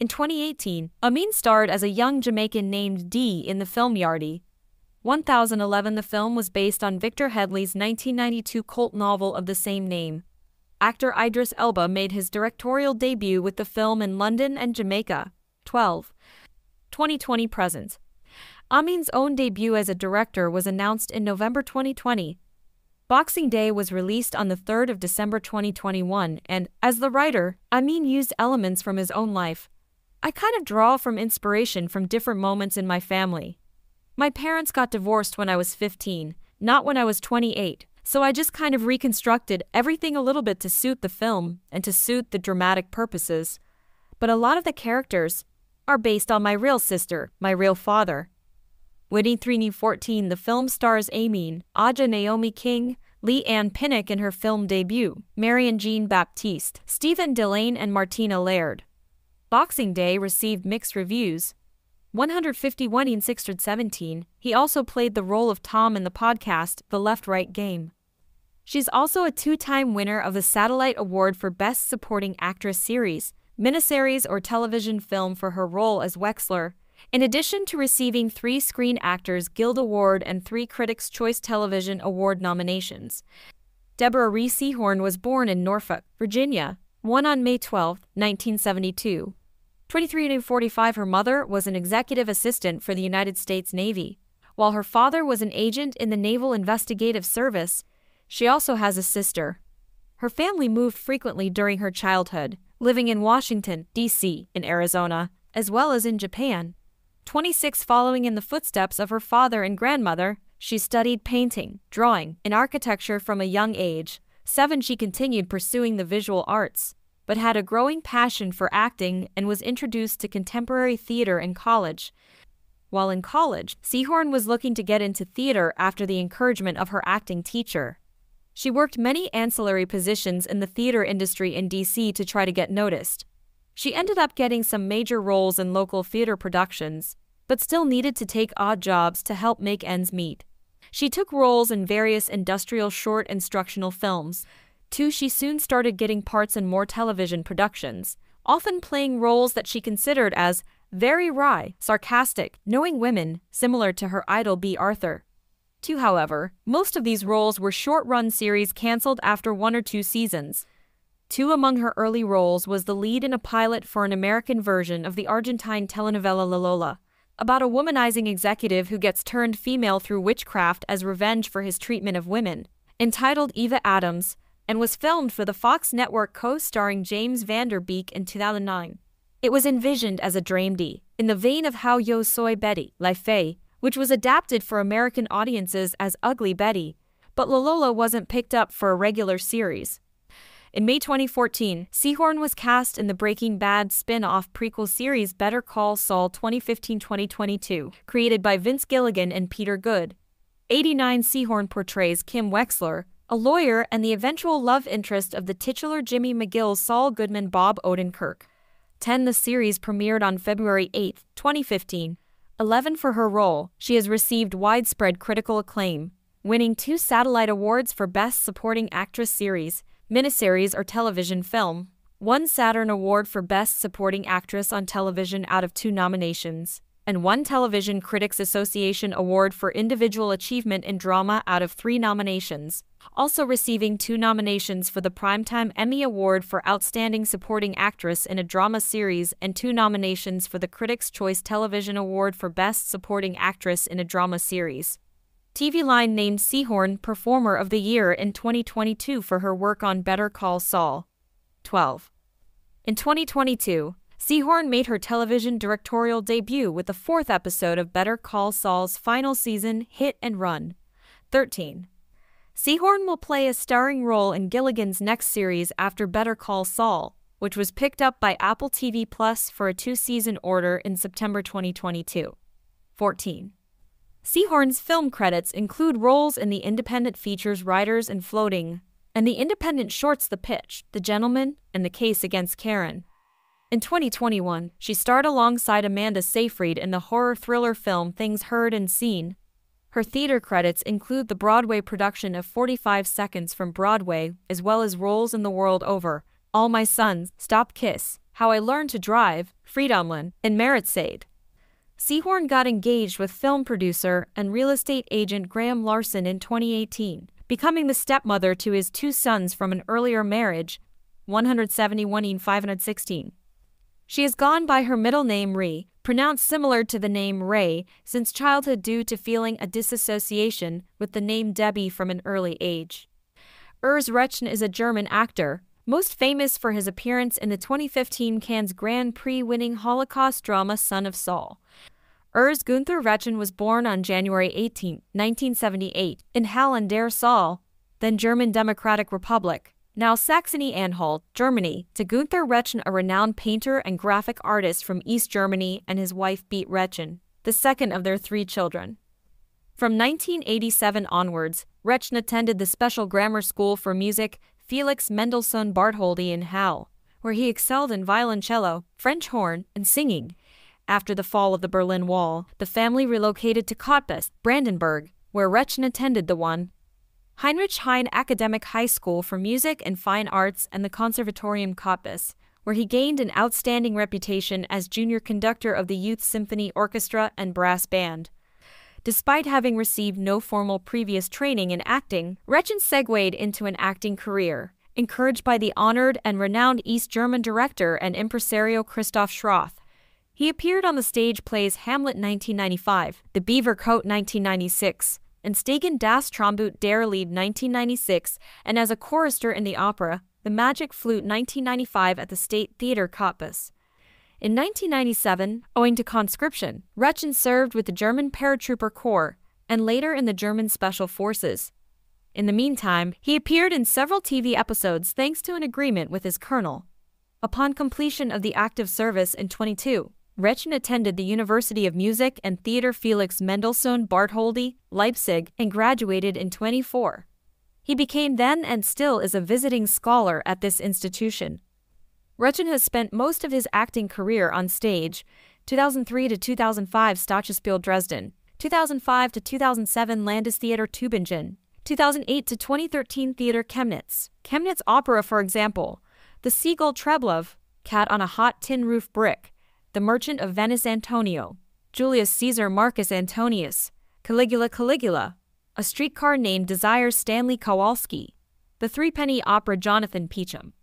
In 2018, Ameen starred as a young Jamaican named Dee in the film Yardie. 1011 The film was based on Victor Headley's 1992 cult novel of the same name. Actor Idris Elba made his directorial debut with the film in London and Jamaica. 12. 2020 present. Ameen's own debut as a director was announced in November 2020. Boxing Day was released on the 3rd of December 2021, and, as the writer, Ameen used elements from his own life. I kind of draw from inspiration from different moments in my family. My parents got divorced when I was 15, not when I was 28, so I just kind of reconstructed everything a little bit to suit the film and to suit the dramatic purposes. But a lot of the characters are based on my real sister, my real father, Winnie 314, the film stars Ameen, Aja Naomi King, Leigh-Anne Pinnock in her film debut, Marianne Jean Baptiste, Stephen Dillane, and Martina Laird. Boxing Day received mixed reviews. 151 in 617, he also played the role of Tom in the podcast The Left Right Game. She's also a two time winner of the Satellite Award for Best Supporting Actress Series, miniseries, or television film for her role as Wexler, in addition to receiving three Screen Actors Guild Award and three Critics' Choice Television Award nominations. Deborah Rhea Seehorn was born in Norfolk, Virginia, one on May 12, 1972. 23 to 45, her mother was an executive assistant for the United States Navy. While her father was an agent in the Naval Investigative Service, she also has a sister. Her family moved frequently during her childhood, living in Washington, D.C., in Arizona, as well as in Japan. 26 Following in the footsteps of her father and grandmother, she studied painting, drawing, and architecture from a young age. 7 She continued pursuing the visual arts, but had a growing passion for acting and was introduced to contemporary theater in college. While in college, Seehorn was looking to get into theater after the encouragement of her acting teacher. She worked many ancillary positions in the theater industry in DC to try to get noticed. She ended up getting some major roles in local theater productions, but still needed to take odd jobs to help make ends meet. She took roles in various industrial short instructional films. Too, she soon started getting parts in more television productions, often playing roles that she considered as very wry, sarcastic, knowing women, similar to her idol Bea Arthur. Two, however, most of these roles were short-run series cancelled after one or two seasons. Two among her early roles was the lead in a pilot for an American version of the Argentine telenovela La Lola, about a womanizing executive who gets turned female through witchcraft as revenge for his treatment of women, entitled Eva Adams, and was filmed for the Fox network co-starring James Van Der Beek in 2009. It was envisioned as a dramedy, in the vein of How Yo Soy Betty, La Fea, which was adapted for American audiences as Ugly Betty, but La Lola wasn't picked up for a regular series. In May 2014, Seehorn was cast in the Breaking Bad spin off prequel series Better Call Saul 2015 2022, created by Vince Gilligan and Peter Gould. 89 Seehorn portrays Kim Wexler, a lawyer and the eventual love interest of the titular Jimmy McGill Saul Goodman Bob Odenkirk. 10 The series premiered on February 8, 2015. 11 for her role, she has received widespread critical acclaim, winning two Satellite Awards for Best Supporting Actress Series, miniseries, or television film, one Saturn Award for Best Supporting Actress on Television out of two nominations, and one Television Critics Association Award for Individual Achievement in Drama out of three nominations, also receiving two nominations for the Primetime Emmy Award for Outstanding Supporting Actress in a Drama Series and two nominations for the Critics' Choice Television Award for Best Supporting Actress in a Drama Series. TV Line named Seehorn Performer of the Year in 2022 for her work on Better Call Saul. 12. In 2022, Seehorn made her television directorial debut with the fourth episode of Better Call Saul's final season, Hit and Run. 13. Seehorn will play a starring role in Gilligan's next series after Better Call Saul, which was picked up by Apple TV Plus for a two season order in September 2022. 14. Seehorn's film credits include roles in the independent features Riders and Floating, and the independent shorts The Pitch, The Gentleman, and The Case Against Karen. In 2021, she starred alongside Amanda Seyfried in the horror thriller film Things Heard and Seen. Her theater credits include the Broadway production of 45 Seconds from Broadway, as well as roles in The World Over, All My Sons, Stop Kiss, How I Learned to Drive, Freedomland, and Marat/Sade. Seehorn got engaged with film producer and real estate agent Graham Larson in 2018, becoming the stepmother to his two sons from an earlier marriage, 171 in 516. She has gone by her middle name Rhea, pronounced similar to the name Ray, since childhood due to feeling a disassociation with the name Debbie from an early age. Urs Rechn is a German actor, most famous for his appearance in the 2015 Cannes Grand Prix winning Holocaust drama Son of Saul. Urs Gunther Rechn was born on January 18, 1978, in Halle an der Saale, then German Democratic Republic, now Saxony-Anhalt, Germany, to Gunther Rechn, a renowned painter and graphic artist from East Germany, and his wife Beat Rechn, the second of their three children. From 1987 onwards, Rechn attended the Special Grammar School for Music Felix Mendelssohn Bartholdy in Halle, where he excelled in violoncello, French horn, and singing, After the fall of the Berlin Wall, the family relocated to Cottbus, Brandenburg, where Rechn attended the one. Heinrich Heine Academic High School for Music and Fine Arts and the Conservatorium Cottbus, where he gained an outstanding reputation as junior conductor of the Youth Symphony Orchestra and Brass Band. Despite having received no formal previous training in acting, Rechn segued into an acting career, encouraged by the honored and renowned East German director and impresario Christoph Schroth. He appeared on the stage plays Hamlet 1995, The Beaver Coat 1996, and Stegen das Tromboot der Lied 1996, and as a chorister in the opera The Magic Flute 1995 at the State Theatre Cottbus. In 1997, owing to conscription, Rechn served with the German Paratrooper Corps and later in the German Special Forces. In the meantime, he appeared in several TV episodes thanks to an agreement with his colonel. Upon completion of the active service in 22, Rechn attended the University of Music and Theatre Felix Mendelssohn Bartholdy, Leipzig, and graduated in 24. He became then and still is a visiting scholar at this institution. Rechn has spent most of his acting career on stage. 2003 to 2005 Staatsschauspiel Dresden, 2005 to 2007 Landestheater Tübingen, 2008 to 2013 Theater Chemnitz, Chemnitz Opera, for example, The Seagull Treplev, Cat on a Hot Tin Roof Brick, The Merchant of Venice Antonio, Julius Caesar Marcus Antonius, Caligula Caligula, A Streetcar Named Desire Stanley Kowalski, The Threepenny Opera Jonathan Peacham.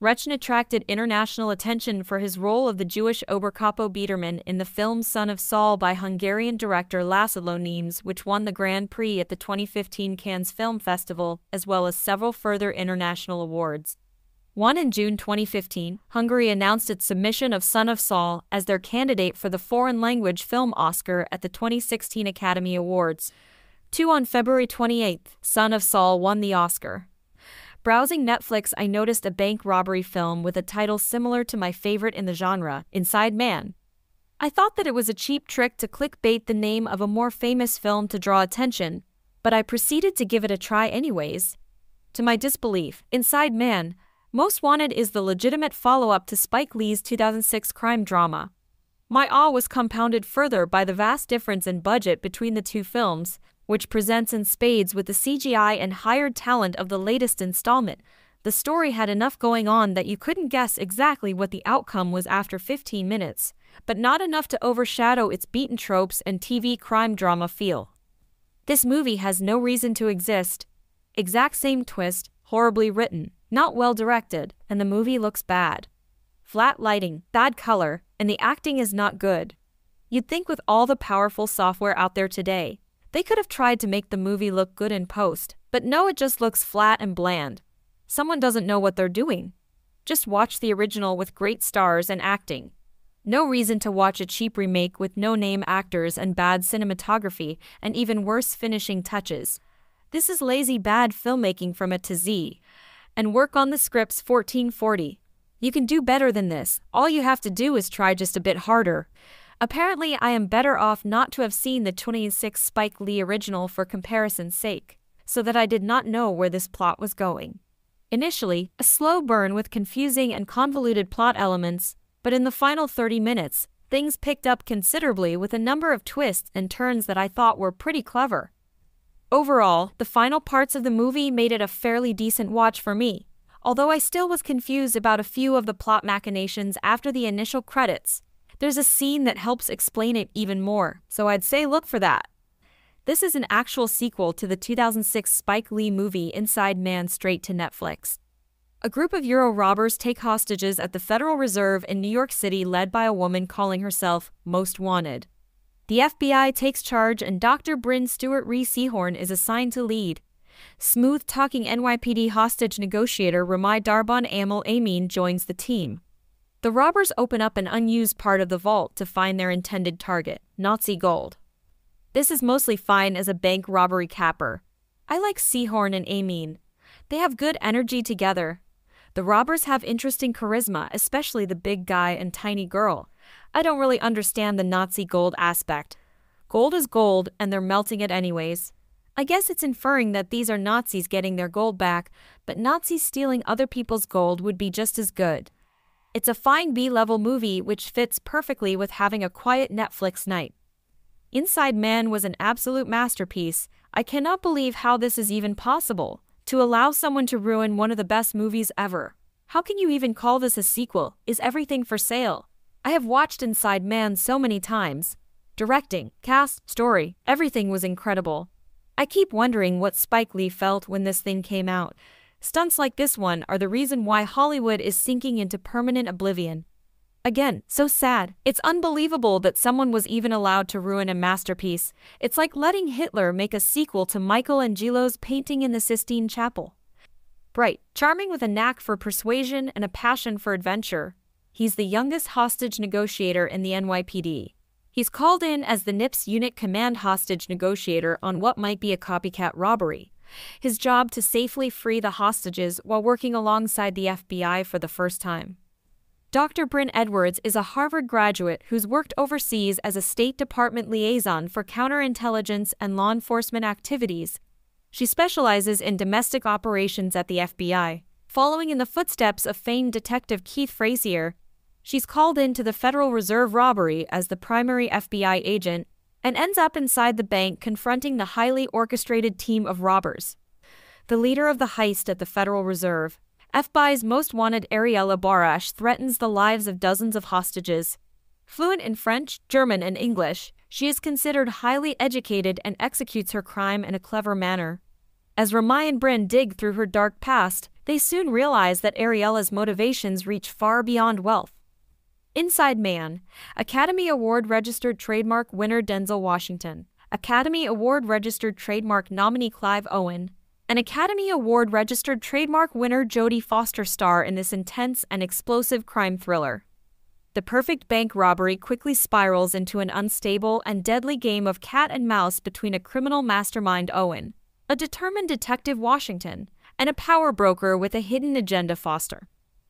Rechn attracted international attention for his role of the Jewish Oberkapo Biedermann in the film Son of Saul by Hungarian director Laszlo Nemes, which won the Grand Prix at the 2015 Cannes Film Festival, as well as several further international awards. One in June 2015, Hungary announced its submission of Son of Saul as their candidate for the Foreign Language Film Oscar at the 2016 Academy Awards. Two on February 28, Son of Saul won the Oscar. Browsing Netflix, I noticed a bank robbery film with a title similar to my favorite in the genre, Inside Man. I thought that it was a cheap trick to clickbait the name of a more famous film to draw attention, but I proceeded to give it a try anyways. To my disbelief, Inside Man, Most Wanted is the legitimate follow up to Spike Lee's 2006 crime drama. My awe was compounded further by the vast difference in budget between the two films, which presents in spades with the CGI and hired talent of the latest installment. The story had enough going on that you couldn't guess exactly what the outcome was after 15 minutes, but not enough to overshadow its beaten tropes and TV crime drama feel. This movie has no reason to exist. Exact same twist, horribly written, not well directed, and the movie looks bad. Flat lighting, bad color, and the acting is not good. You'd think with all the powerful software out there today, they could have tried to make the movie look good in post, but no, it just looks flat and bland. Someone doesn't know what they're doing. Just watch the original with great stars and acting. No reason to watch a cheap remake with no name actors and bad cinematography and even worse finishing touches. This is lazy bad filmmaking from A to Z. And work on the scripts 1440. You can do better than this. All you have to do is try just a bit harder. Apparently, I am better off not to have seen the 26 Spike Lee original for comparison's sake, so that I did not know where this plot was going. Initially, a slow burn with confusing and convoluted plot elements, but in the final 30 minutes, things picked up considerably with a number of twists and turns that I thought were pretty clever. Overall, the final parts of the movie made it a fairly decent watch for me, although I still was confused about a few of the plot machinations after the initial credits, there's a scene that helps explain it even more, so I'd say look for that. This is an actual sequel to the 2006 Spike Lee movie Inside Man straight to Netflix. A group of Euro robbers take hostages at the Federal Reserve in New York City led by a woman calling herself Most Wanted. The FBI takes charge and Dr. Bryn Stewart Rhea Seehorn is assigned to lead. Smooth-talking NYPD hostage negotiator Ramai Darbonne Aml Ameen joins the team. The robbers open up an unused part of the vault to find their intended target, Nazi gold. This is mostly fine as a bank robbery capper. I like Seehorn and Ameen. They have good energy together. The robbers have interesting charisma, especially the big guy and tiny girl. I don't really understand the Nazi gold aspect. Gold is gold, and they're melting it anyways. I guess it's inferring that these are Nazis getting their gold back, but Nazis stealing other people's gold would be just as good. It's a fine B level movie which fits perfectly with having a quiet Netflix night. Inside Man was an absolute masterpiece. I cannot believe how this is even possible. To allow someone to ruin one of the best movies ever. How can you even call this a sequel? Is everything for sale? I have watched Inside Man so many times. Directing, cast, story, everything was incredible. I keep wondering what Spike Lee felt when this thing came out. Stunts like this one are the reason why Hollywood is sinking into permanent oblivion. Again, so sad. It's unbelievable that someone was even allowed to ruin a masterpiece. It's like letting Hitler make a sequel to Michelangelo's painting in the Sistine Chapel. Bright, charming with a knack for persuasion and a passion for adventure, he's the youngest hostage negotiator in the NYPD. He's called in as the NIPS unit command hostage negotiator on what might be a copycat robbery. His job to safely free the hostages while working alongside the FBI for the first time. Dr. Bryn Edwards is a Harvard graduate who's worked overseas as a State Department liaison for counterintelligence and law enforcement activities. She specializes in domestic operations at the FBI. Following in the footsteps of famed detective Keith Frazier, she's called in to the Federal Reserve robbery as the primary FBI agent and ends up inside the bank confronting the highly orchestrated team of robbers. The leader of the heist at the Federal Reserve, FBI's most wanted Ariella Barash threatens the lives of dozens of hostages. Fluent in French, German, and English, she is considered highly educated and executes her crime in a clever manner. As Ramai and Bryn dig through her dark past, they soon realize that Ariella's motivations reach far beyond wealth. Inside Man, Academy Award registered trademark winner Denzel Washington, Academy Award registered trademark nominee Clive Owen, an Academy Award registered trademark winner Jodie Foster star in this intense and explosive crime thriller. The perfect bank robbery quickly spirals into an unstable and deadly game of cat and mouse between a criminal mastermind Owen, a determined detective Washington, and a power broker with a hidden agenda Foster.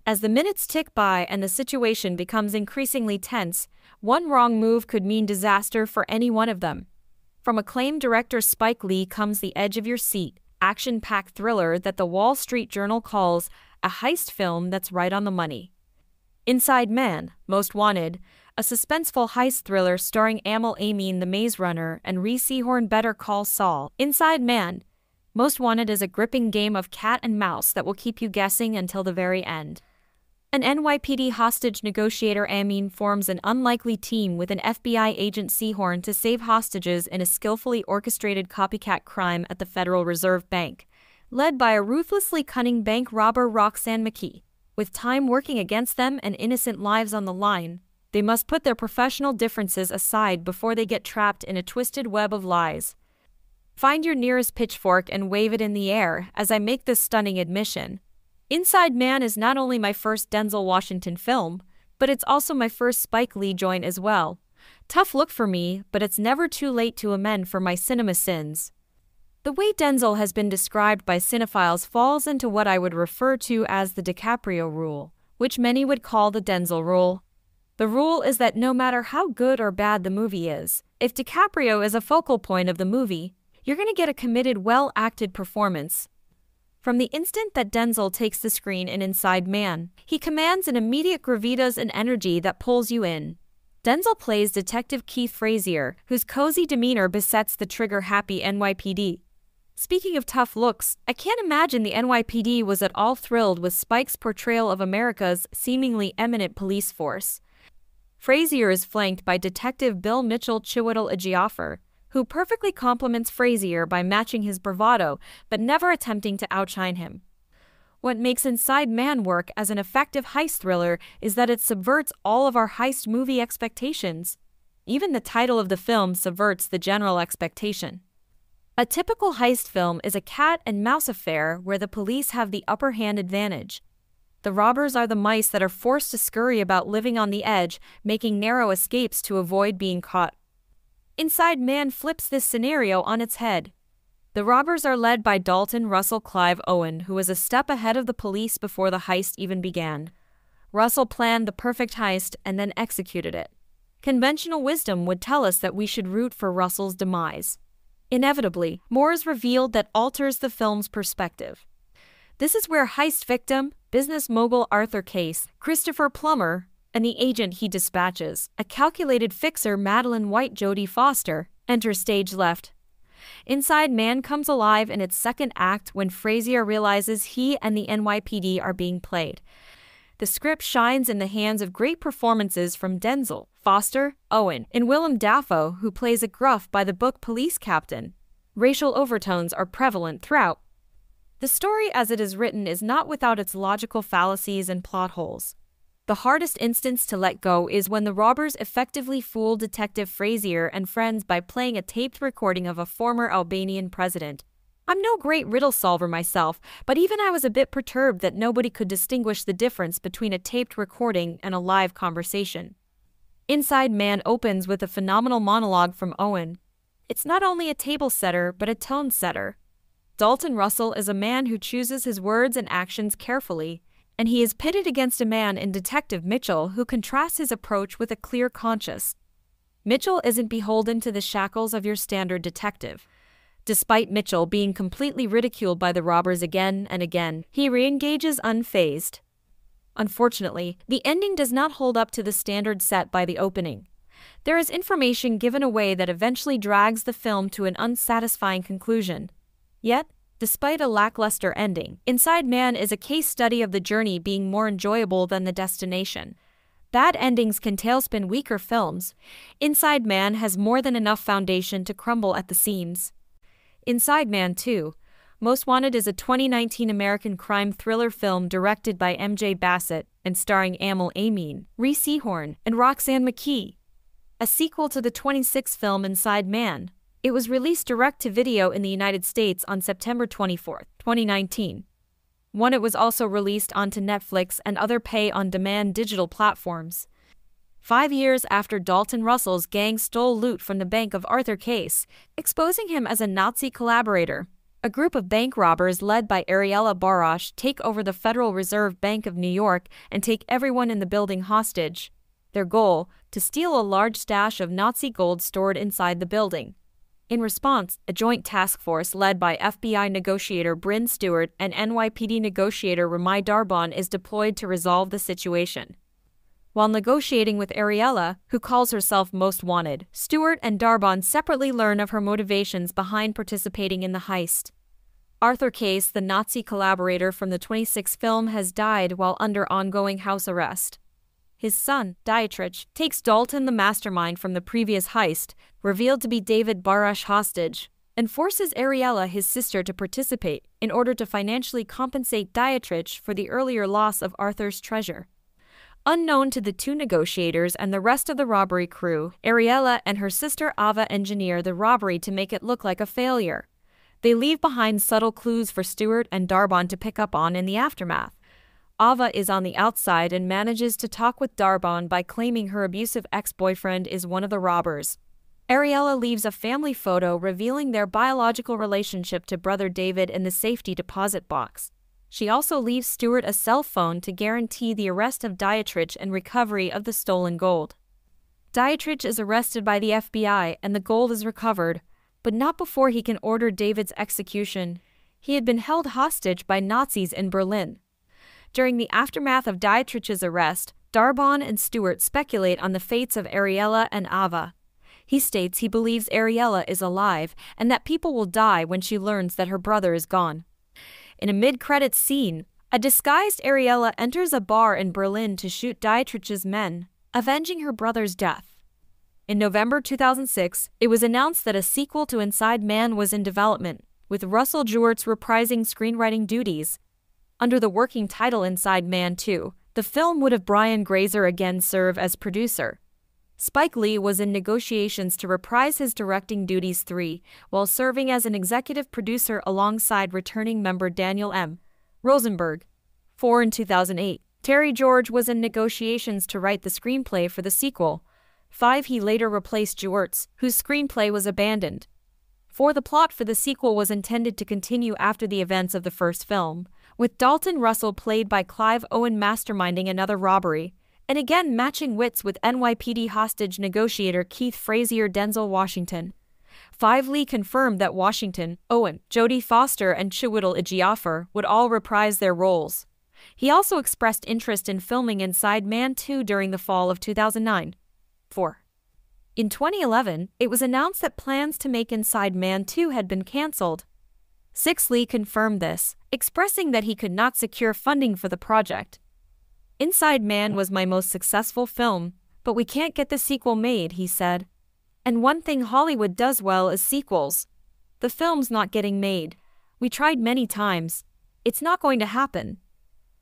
As the minutes tick by and the situation becomes increasingly tense, one wrong move could mean disaster for any one of them. From acclaimed director Spike Lee comes the edge of your seat, action packed thriller that the Wall Street Journal calls a heist film that's right on the money. Inside Man, Most Wanted, a suspenseful heist thriller starring Aml Ameen the Maze Runner and Rhea Seehorn Better Call Saul. Inside Man, Most Wanted is a gripping game of cat and mouse that will keep you guessing until the very end. An NYPD hostage negotiator Ameen forms an unlikely team with an FBI agent Seehorn to save hostages in a skillfully orchestrated copycat crime at the Federal Reserve Bank, led by a ruthlessly cunning bank robber Roxanne McKee. With time working against them and innocent lives on the line, they must put their professional differences aside before they get trapped in a twisted web of lies. Find your nearest pitchfork and wave it in the air as I make this stunning admission. Inside Man is not only my first Denzel Washington film, but it's also my first Spike Lee joint as well. Tough look for me, but it's never too late to amend for my cinema sins. The way Denzel has been described by cinephiles falls into what I would refer to as the DiCaprio rule, which many would call the Denzel rule. The rule is that no matter how good or bad the movie is, if DiCaprio is a focal point of the movie, you're going to get a committed, well acted performance, from the instant that Denzel takes the screen in Inside Man, he commands an immediate gravitas and energy that pulls you in. Denzel plays Detective Keith Frazier, whose cozy demeanor besets the trigger happy NYPD. Speaking of tough looks, I can't imagine the NYPD was at all thrilled with Spike's portrayal of America's seemingly eminent police force. Frazier is flanked by Detective Bill Mitchell Chiwetel Ejiofor, who perfectly complements Frazier by matching his bravado but never attempting to outshine him. What makes Inside Man work as an effective heist thriller is that it subverts all of our heist movie expectations. Even the title of the film subverts the general expectation. A typical heist film is a cat and mouse affair where the police have the upper hand advantage. The robbers are the mice that are forced to scurry about living on the edge, making narrow escapes to avoid being caught. Inside Man flips this scenario on its head. The robbers are led by Dalton Russell Clive Owen, who was a step ahead of the police before the heist even began. Russell planned the perfect heist and then executed it. Conventional wisdom would tell us that we should root for Russell's demise. Inevitably, more is revealed that alters the film's perspective. This is where heist victim, business mogul Arthur Case, Christopher Plummer, and the agent he dispatches, a calculated fixer Madeline White Jodie Foster, enter stage left. Inside Man comes alive in its second act when Frazier realizes he and the NYPD are being played. The script shines in the hands of great performances from Denzel, Foster, Owen, and Willem Dafoe, who plays a gruff by the book police captain. Racial overtones are prevalent throughout. The story as it is written is not without its logical fallacies and plot holes. The hardest instance to let go is when the robbers effectively fool Detective Frazier and friends by playing a taped recording of a former Albanian president. I'm no great riddle solver myself, but even I was a bit perturbed that nobody could distinguish the difference between a taped recording and a live conversation. Inside Man opens with a phenomenal monologue from Owen. It's not only a table setter, but a tone setter. Dalton Russell is a man who chooses his words and actions carefully, and he is pitted against a man in Detective Mitchell who contrasts his approach with a clear conscience. Mitchell isn't beholden to the shackles of your standard detective. Despite Mitchell being completely ridiculed by the robbers again and again, he re-engages unfazed. Unfortunately, the ending does not hold up to the standard set by the opening. There is information given away that eventually drags the film to an unsatisfying conclusion. Yet, Despite a lackluster ending, Inside Man is a case study of the journey being more enjoyable than the destination. Bad endings can tailspin weaker films. Inside Man has more than enough foundation to crumble at the seams. Inside Man 2, Most Wanted is a 2019 American crime thriller film directed by MJ Bassett and starring Aml Ameen, Rhea Seehorn, and Roxanne McKee. A sequel to the 26th film Inside Man, it was released direct to video in the United States on September 24, 2019. One, it was also released onto Netflix and other pay on demand digital platforms. Five years after Dalton Russell's gang stole loot from the bank of Arthur Case, exposing him as a Nazi collaborator, a group of bank robbers led by Ariella Barash take over the Federal Reserve Bank of New York and take everyone in the building hostage. Their goal, to steal a large stash of Nazi gold stored inside the building. In response, a joint task force led by FBI negotiator Bryn Stewart and NYPD negotiator Ramai Darbonne is deployed to resolve the situation. While negotiating with Ariella, who calls herself Most Wanted, Stewart and Darbonne separately learn of her motivations behind participating in the heist. Arthur Case, the Nazi collaborator from the 26 film, has died while under ongoing house arrest. His son, Dietrich, takes Dalton the mastermind from the previous heist, revealed to be David Barash hostage, and forces Ariella, his sister, to participate in order to financially compensate Dietrich for the earlier loss of Arthur's treasure. Unknown to the two negotiators and the rest of the robbery crew, Ariella and her sister Ava engineer the robbery to make it look like a failure. They leave behind subtle clues for Stewart and Darbonne to pick up on in the aftermath. Ava is on the outside and manages to talk with Darbonne by claiming her abusive ex-boyfriend is one of the robbers. Ariella leaves a family photo revealing their biological relationship to brother David in the safety deposit box. She also leaves Stewart a cell phone to guarantee the arrest of Dietrich and recovery of the stolen gold. Dietrich is arrested by the FBI and the gold is recovered, but not before he can order David's execution. He had been held hostage by Nazis in Berlin. During the aftermath of Dietrich's arrest, Darbonne and Stewart speculate on the fates of Ariella and Ava. He states he believes Ariella is alive and that people will die when she learns that her brother is gone. In a mid-credits scene, a disguised Ariella enters a bar in Berlin to shoot Dietrich's men, avenging her brother's death. In November 2006, it was announced that a sequel to Inside Man was in development, with Russell Gewirtz reprising screenwriting duties under the working title Inside Man 2, the film would have Brian Grazer again serve as producer. Spike Lee was in negotiations to reprise his directing duties 3, while serving as an executive producer alongside returning member Daniel M. Rosenberg. 4 in 2008. Terry George was in negotiations to write the screenplay for the sequel. 5. He later replaced Gewirtz, whose screenplay was abandoned. 4. The plot for the sequel was intended to continue after the events of the first film with Dalton Russell played by Clive Owen masterminding another robbery, and again matching wits with NYPD hostage negotiator Keith Frazier Denzel Washington. 5 Lee confirmed that Washington, Owen, Jodie Foster, and Chiwetel Ejiofor would all reprise their roles. He also expressed interest in filming Inside Man 2 during the fall of 2009. 4. In 2011, it was announced that plans to make Inside Man 2 had been cancelled. 6 Lee confirmed this, expressing that he could not secure funding for the project. Inside Man was my most successful film, but we can't get the sequel made, he said. And one thing Hollywood does well is sequels. The film's not getting made. We tried many times. It's not going to happen.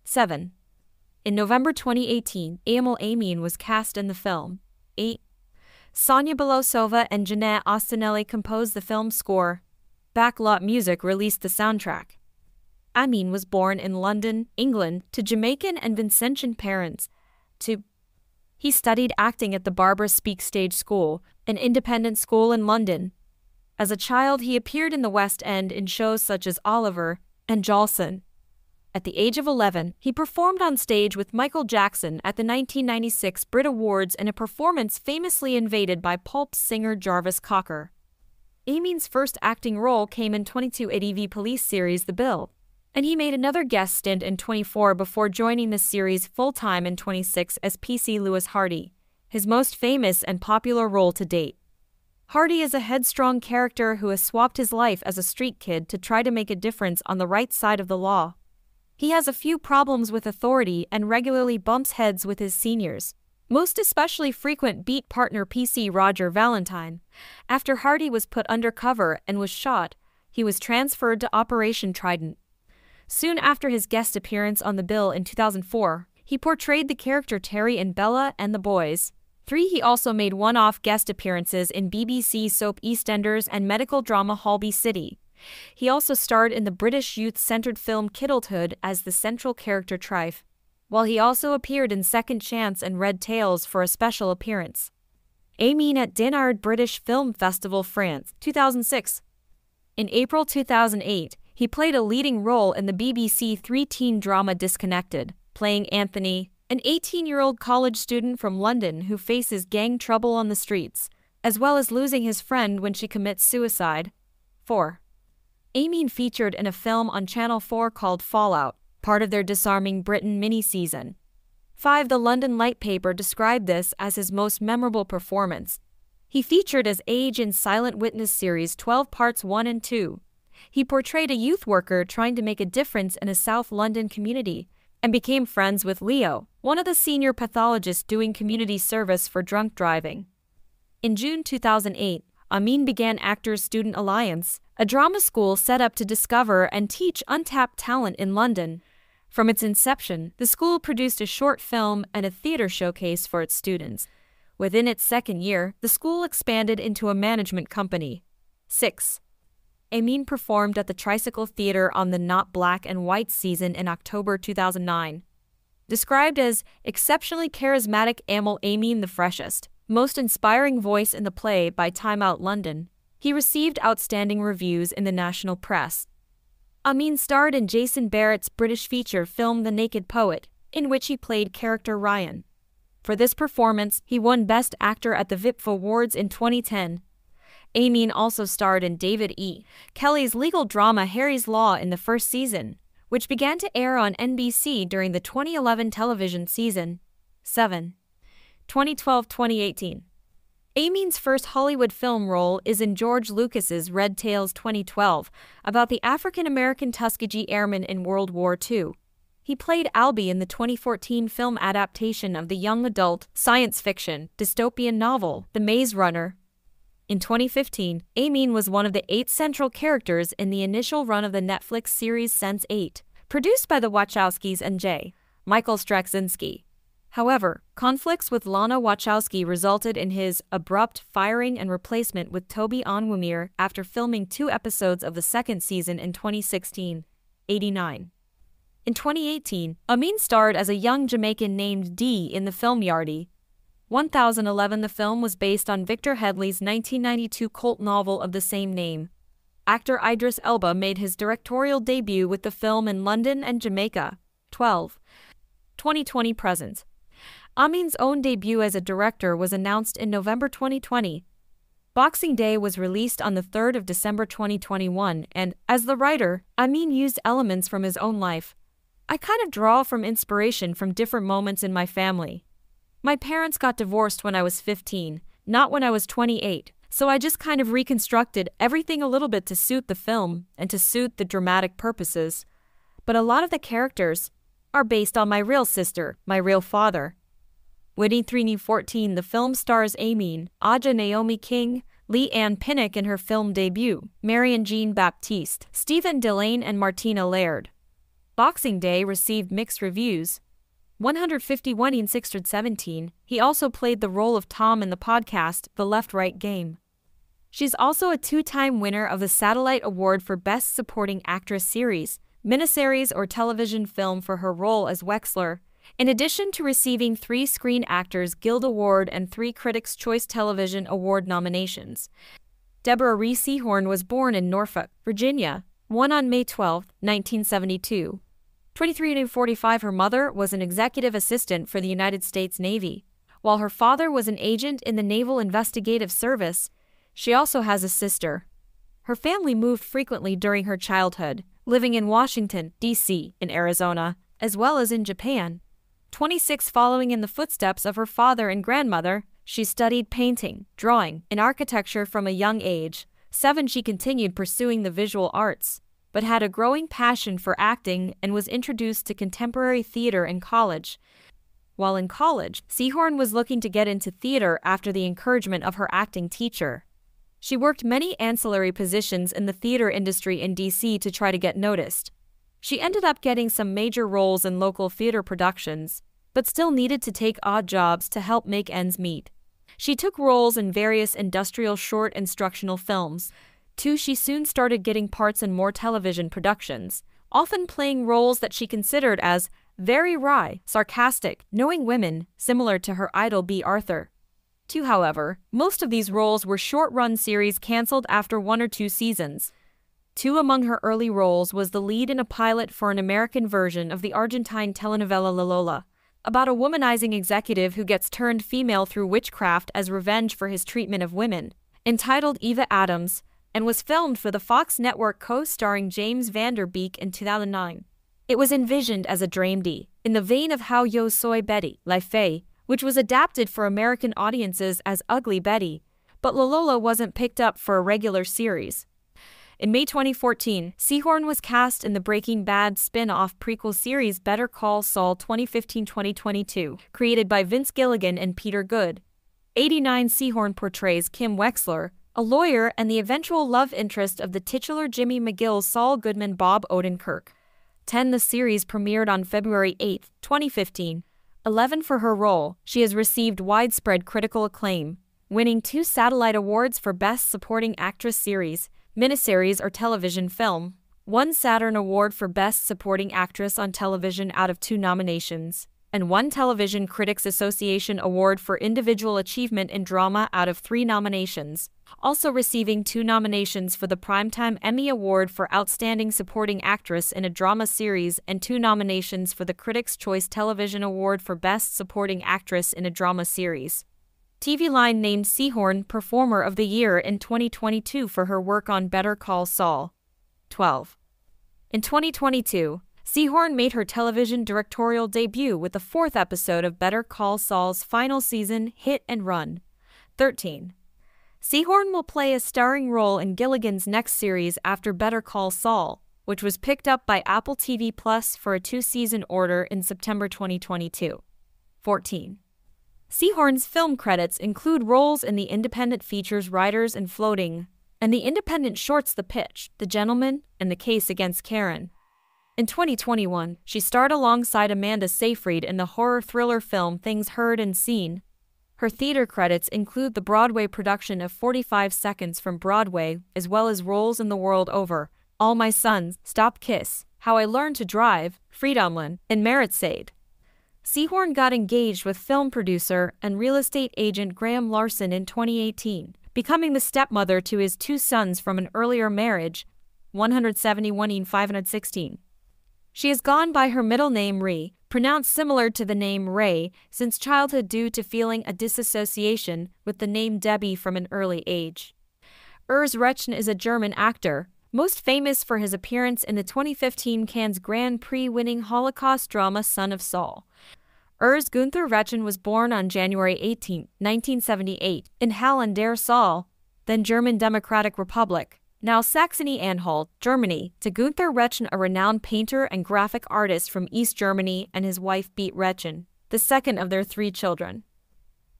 7. In November 2018, Aml Ameen was cast in the film. 8. Sonia Belousova and Janette Ostinelli composed the film's score. Backlot Music released the soundtrack. Ameen was born in London, England, to Jamaican and Vincentian parents. To he studied acting at the Barbara Speake Stage School, an independent school in London. As a child, he appeared in the West End in shows such as Oliver and Jolson. At the age of 11, he performed on stage with Michael Jackson at the 1996 Brit Awards in a performance famously invaded by pulp singer Jarvis Cocker. Ameen's first acting role came in 22 police series The Bill, and he made another guest stint in 24 before joining the series full-time in 26 as PC Lewis Hardy, his most famous and popular role to date. Hardy is a headstrong character who has swapped his life as a street kid to try to make a difference on the right side of the law. He has a few problems with authority and regularly bumps heads with his seniors, most especially frequent beat partner PC Roger Valentine. After Hardy was put undercover and was shot, he was transferred to Operation Trident. Soon after his guest appearance on The Bill in 2004, he portrayed the character Terry in Bella and the Boys. 3. He also made one off guest appearances in BBC soap EastEnders and medical drama Holby City. He also starred in the British youth centered film Kidulthood as the central character Trife, while he also appeared in Second Chance and Red Tails for a special appearance. Ameen at Dinard British Film Festival, France, 2006. In April 2008, he played a leading role in the BBC three teen drama Disconnected, playing Anthony, an 18 year old college student from London who faces gang trouble on the streets, as well as losing his friend when she commits suicide. 4. Ameen featured in a film on Channel 4 called Fallout, part of their Disarming Britain mini-season. 5. The London Lite paper described this as his most memorable performance. He featured as Age in Silent Witness series 12 parts 1 and 2, he portrayed a youth worker trying to make a difference in a South London community and became friends with Leo, one of the senior pathologists doing community service for drunk driving. In June 2008, Ameen began Actors Student Alliance, a drama school set up to discover and teach untapped talent in London. From its inception, the school produced a short film and a theater showcase for its students. Within its second year, the school expanded into a management company. 6. Ameen performed at the Tricycle Theater on the Not Black and White season in October 2009. Described as exceptionally charismatic Aml Ameen the freshest, most inspiring voice in the play by Time Out London, he received outstanding reviews in the national press. Ameen starred in Jason Barrett's British feature film The Naked Poet, in which he played character Ryan. For this performance, he won Best Actor at the VIPF Awards in 2010 Ameen also starred in David E. Kelley's legal drama Harry's Law in the first season, which began to air on NBC during the 2011 television season. 7. 2012-2018 Ameen's first Hollywood film role is in George Lucas's Red Tails 2012, about the African-American Tuskegee Airmen in World War II. He played Albie in the 2014 film adaptation of the young adult, science fiction, dystopian novel, The Maze Runner, in 2015, Ameen was one of the eight central characters in the initial run of the Netflix series Sense8, produced by the Wachowskis and J. Michael Straczynski. However, conflicts with Lana Wachowski resulted in his abrupt firing and replacement with Toby Onwumere after filming two episodes of the second season in 2016. 89. In 2018, Ameen starred as a young Jamaican named Dee in the film Yardie, 1011 The film was based on Victor Headley's 1992 cult novel of the same name. Actor Idris Elba made his directorial debut with the film in London and Jamaica. 12. 2020 present. Ameen's own debut as a director was announced in November 2020. Boxing Day was released on the 3rd of December 2021, and, as the writer, Ameen used elements from his own life. I kind of draw from inspiration from different moments in my family. My parents got divorced when I was 15, not when I was 28, so I just kind of reconstructed everything a little bit to suit the film and to suit the dramatic purposes. But a lot of the characters are based on my real sister, my real father. Whitney 314, the film stars Ameen, Aja Naomi King, Leigh-Anne Pinnock in her film debut, Marianne Jean Baptiste, Stephen Dillane, and Martina Laird. Boxing Day received mixed reviews, 151 in 617, he also played the role of Tom in the podcast The Left Right Game. She's also a two time winner of the Satellite Award for Best Supporting Actress Series, miniseries, or television film for her role as Wexler, in addition to receiving three Screen Actors Guild Award and three Critics' Choice Television Award nominations. Deborah Rhea Seehorn was born in Norfolk, Virginia, one on May 12, 1972. 23 to 45, her mother was an executive assistant for the United States Navy. While her father was an agent in the Naval Investigative Service, she also has a sister. Her family moved frequently during her childhood, living in Washington, D.C., in Arizona, as well as in Japan. 26 Following in the footsteps of her father and grandmother, she studied painting, drawing, and architecture from a young age. 7 She continued pursuing the visual arts but had a growing passion for acting and was introduced to contemporary theater in college. While in college, Seehorn was looking to get into theater after the encouragement of her acting teacher. She worked many ancillary positions in the theater industry in DC to try to get noticed. She ended up getting some major roles in local theater productions, but still needed to take odd jobs to help make ends meet. She took roles in various industrial short instructional films, Two, she soon started getting parts in more television productions, often playing roles that she considered as very wry, sarcastic, knowing women, similar to her idol Bea Arthur. Two, however, most of these roles were short run series cancelled after one or two seasons. Two among her early roles was the lead in a pilot for an American version of the Argentine telenovela La Lola, about a womanizing executive who gets turned female through witchcraft as revenge for his treatment of women. Entitled Eva Adams, and was filmed for the Fox network co-starring James Van Der Beek in 2009. It was envisioned as a dramedy, in the vein of How Yo Soy Betty, La Fea, which was adapted for American audiences as Ugly Betty, but La Lola wasn't picked up for a regular series. In May 2014, Seehorn was cast in the Breaking Bad spin-off prequel series Better Call Saul 2015-2022, created by Vince Gilligan and Peter Gould. 89 Seehorn portrays Kim Wexler, a lawyer and the eventual love interest of the titular Jimmy McGill Saul Goodman Bob Odenkirk. 10. The series premiered on February 8, 2015. 11. For her role, she has received widespread critical acclaim, winning two Satellite Awards for Best Supporting Actress Series, Miniseries, or Television Film, one Saturn Award for Best Supporting Actress on Television out of two nominations and one Television Critics Association Award for Individual Achievement in Drama out of three nominations, also receiving two nominations for the Primetime Emmy Award for Outstanding Supporting Actress in a Drama Series and two nominations for the Critics' Choice Television Award for Best Supporting Actress in a Drama Series. TV Line named Seehorn Performer of the Year in 2022 for her work on Better Call Saul. 12. In 2022, Seehorn made her television directorial debut with the fourth episode of Better Call Saul's final season, Hit and Run. 13. Seehorn will play a starring role in Gilligan's next series after Better Call Saul, which was picked up by Apple TV Plus for a two season order in September 2022. 14. Seehorn's film credits include roles in the independent features Riders and Floating, and the independent shorts The Pitch, The Gentleman, and The Case Against Karen. In 2021, she starred alongside Amanda Seyfried in the horror thriller film Things Heard and Seen. Her theater credits include the Broadway production of 45 Seconds from Broadway, as well as roles in The World Over, All My Sons, Stop Kiss, How I Learned to Drive, Freedomland, and Marat/Sade. Seehorn got engaged with film producer and real estate agent Graham Larson in 2018, becoming the stepmother to his two sons from an earlier marriage, 171 in 516. She has gone by her middle name Rhea, pronounced similar to the name Ray, since childhood due to feeling a disassociation with the name Debbie from an early age. Urs Rechn is a German actor, most famous for his appearance in the 2015 Cannes Grand Prix winning Holocaust drama Son of Saul. Urs Gunther Rechn was born on January 18, 1978, in Halle der Saale, then German Democratic Republic, now Saxony-Anhalt, Germany, to Gunther Rechn, a renowned painter and graphic artist from East Germany, and his wife Beat Rechn, the second of their three children.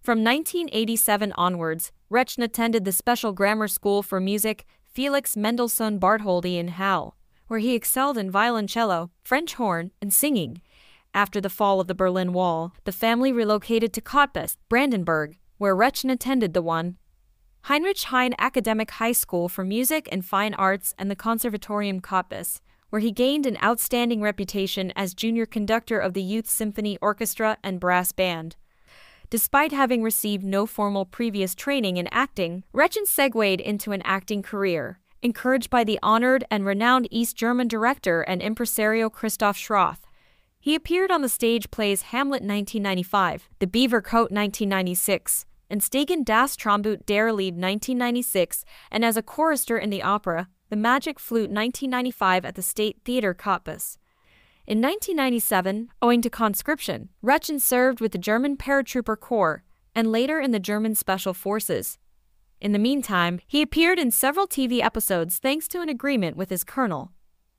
From 1987 onwards, Rechn attended the Special Grammar School for Music Felix Mendelssohn Bartholdy in Halle, where he excelled in violoncello, French horn, and singing. After the fall of the Berlin Wall, the family relocated to Cottbus, Brandenburg, where Rechn attended the one Heinrich Heine Academic High School for Music and Fine Arts and the Conservatorium Cottbus, where he gained an outstanding reputation as junior conductor of the Youth Symphony Orchestra and Brass Band. Despite having received no formal previous training in acting, Rechn segued into an acting career, encouraged by the honored and renowned East German director and impresario Christoph Schroth. He appeared on the stage plays Hamlet 1995, The Beaver Coat 1996, and Stegen das Tromboot der Lied 1996, and as a chorister in the opera, The Magic Flute 1995 at the State Theatre Cottbus. In 1997, owing to conscription, Rechn served with the German Paratrooper Corps and later in the German Special Forces. In the meantime, he appeared in several TV episodes thanks to an agreement with his colonel.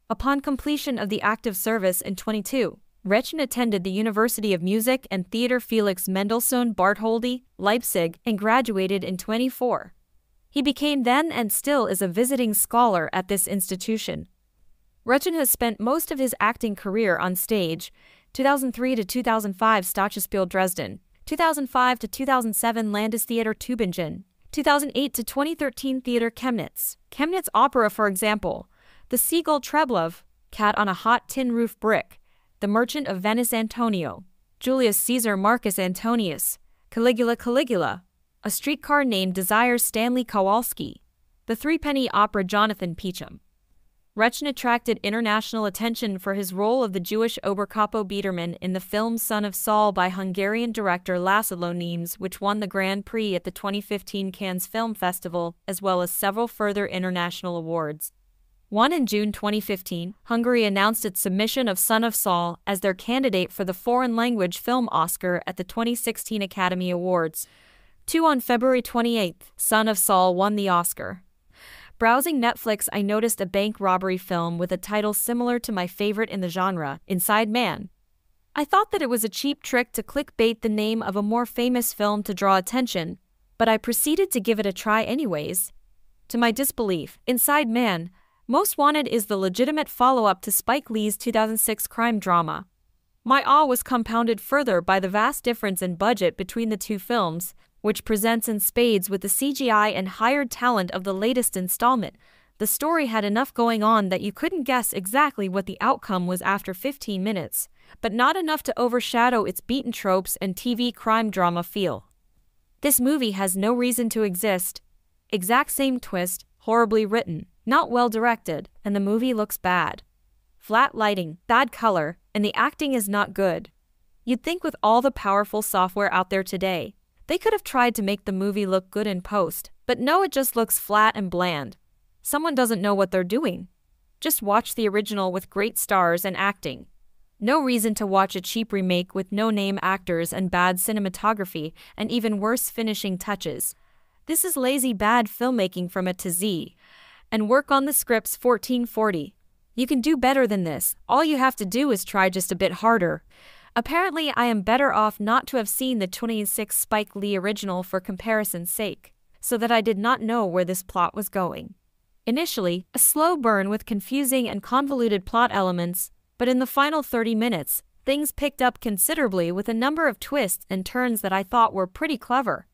Upon completion of the active service in 22, Rechn attended the University of Music and Theatre Felix Mendelssohn Bartholdy, Leipzig, and graduated in 24. He became then and still is a visiting scholar at this institution. Rechn has spent most of his acting career on stage 2003 to 2005 Staatsschauspiel Dresden, 2005 to 2007 Landestheater Tübingen, 2008 to 2013 Theater Chemnitz, Chemnitz Opera for example, The Seagull Treplev, Cat on a Hot Tin Roof Brick, the Merchant of Venice Antonio, Julius Caesar Marcus Antonius, Caligula Caligula, A Streetcar Named Desire Stanley Kowalski, The Threepenny Opera Jonathan Peacham. Rechn attracted international attention for his role of the Jewish Oberkapo Biederman in the film Son of Saul by Hungarian director Laszlo Nemes, which won the Grand Prix at the 2015 Cannes Film Festival, as well as several further international awards. One in June 2015, Hungary announced its submission of Son of Saul as their candidate for the Foreign Language Film Oscar at the 2016 Academy Awards. Two on February 28, Son of Saul won the Oscar. Browsing Netflix, I noticed a bank robbery film with a title similar to my favorite in the genre, Inside Man. I thought that it was a cheap trick to clickbait the name of a more famous film to draw attention, but I proceeded to give it a try anyways. To my disbelief, Inside Man, most Wanted is the legitimate follow up to Spike Lee's 2006 crime drama. My awe was compounded further by the vast difference in budget between the two films, which presents in spades with the CGI and hired talent of the latest installment. The story had enough going on that you couldn't guess exactly what the outcome was after 15 minutes, but not enough to overshadow its beaten tropes and TV crime drama feel. This movie has no reason to exist. Exact same twist, horribly written not well directed, and the movie looks bad. Flat lighting, bad color, and the acting is not good. You'd think with all the powerful software out there today, they could have tried to make the movie look good in post, but no, it just looks flat and bland. Someone doesn't know what they're doing. Just watch the original with great stars and acting. No reason to watch a cheap remake with no name actors and bad cinematography and even worse finishing touches. This is lazy bad filmmaking from A to Z, and work on the scripts 1440. You can do better than this. All you have to do is try just a bit harder. Apparently, I am better off not to have seen the 26 Spike Lee original for comparison's sake, so that I did not know where this plot was going. Initially, a slow burn with confusing and convoluted plot elements, but in the final 30 minutes, things picked up considerably with a number of twists and turns that I thought were pretty clever.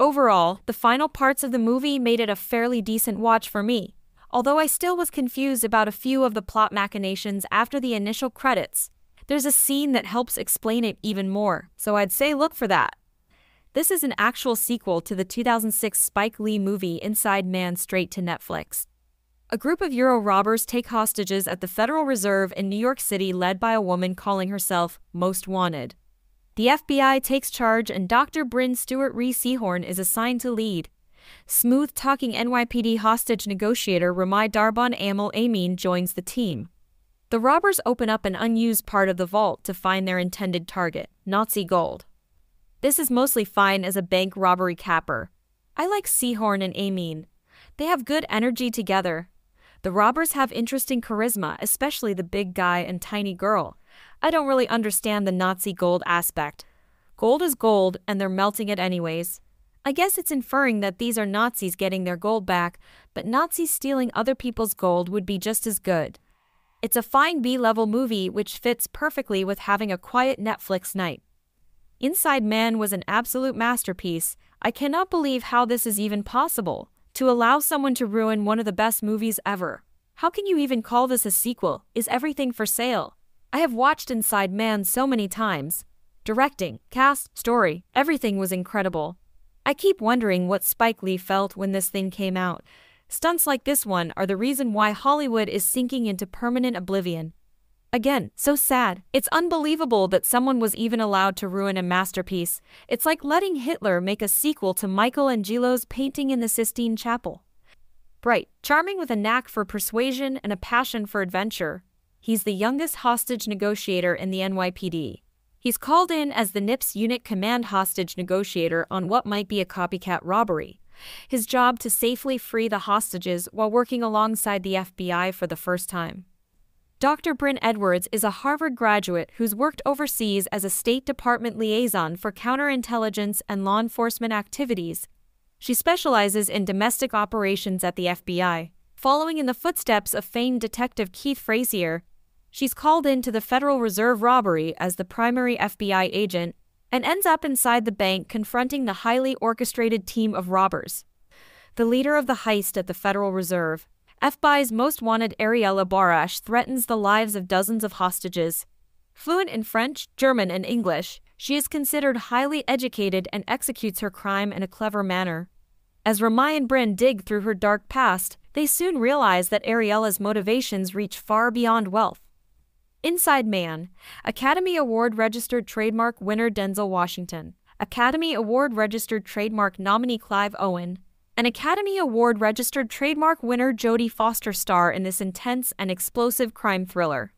Overall, the final parts of the movie made it a fairly decent watch for me, although I still was confused about a few of the plot machinations after the initial credits. There's a scene that helps explain it even more, so I'd say look for that. This is an actual sequel to the 2006 Spike Lee movie Inside Man straight to Netflix. A group of Euro robbers take hostages at the Federal Reserve in New York City, led by a woman calling herself Most Wanted. The FBI takes charge, and Dr. Bryn Stewart Rhea Seehorn is assigned to lead. Smooth talking NYPD hostage negotiator Remy Darbonne Aml Ameen joins the team. The robbers open up an unused part of the vault to find their intended target Nazi gold. This is mostly fine as a bank robbery capper. I like Seehorn and Amin. They have good energy together, the robbers have interesting charisma, especially the big guy and tiny girl. I don't really understand the Nazi gold aspect. Gold is gold, and they're melting it anyways. I guess it's inferring that these are Nazis getting their gold back, but Nazis stealing other people's gold would be just as good. It's a fine B level movie which fits perfectly with having a quiet Netflix night. Inside Man was an absolute masterpiece. I cannot believe how this is even possible. To allow someone to ruin one of the best movies ever. How can you even call this a sequel? Is everything for sale? I have watched Inside Man so many times. Directing, cast, story, everything was incredible. I keep wondering what Spike Lee felt when this thing came out. Stunts like this one are the reason why Hollywood is sinking into permanent oblivion. Again, so sad. It's unbelievable that someone was even allowed to ruin a masterpiece. It's like letting Hitler make a sequel to Michelangelo's painting in the Sistine Chapel. Bright, charming with a knack for persuasion and a passion for adventure, he's the youngest hostage negotiator in the NYPD. He's called in as the NIPS unit command hostage negotiator on what might be a copycat robbery. His job to safely free the hostages while working alongside the FBI for the first time. Dr. Bryn Edwards is a Harvard graduate who's worked overseas as a State Department liaison for counterintelligence and law enforcement activities. She specializes in domestic operations at the FBI. Following in the footsteps of famed detective Keith Frazier, she's called in to the Federal Reserve robbery as the primary FBI agent and ends up inside the bank confronting the highly orchestrated team of robbers. The leader of the heist at the Federal Reserve, FBI's most wanted Ariella Barash threatens the lives of dozens of hostages. Fluent in French, German, and English, she is considered highly educated and executes her crime in a clever manner. As Remy and Bryn dig through her dark past, they soon realize that Ariella's motivations reach far beyond wealth. Inside Man, Academy Award registered trademark winner Denzel Washington, Academy Award registered trademark nominee Clive Owen, an Academy Award registered trademark winner Jodie Foster star in this intense and explosive crime thriller.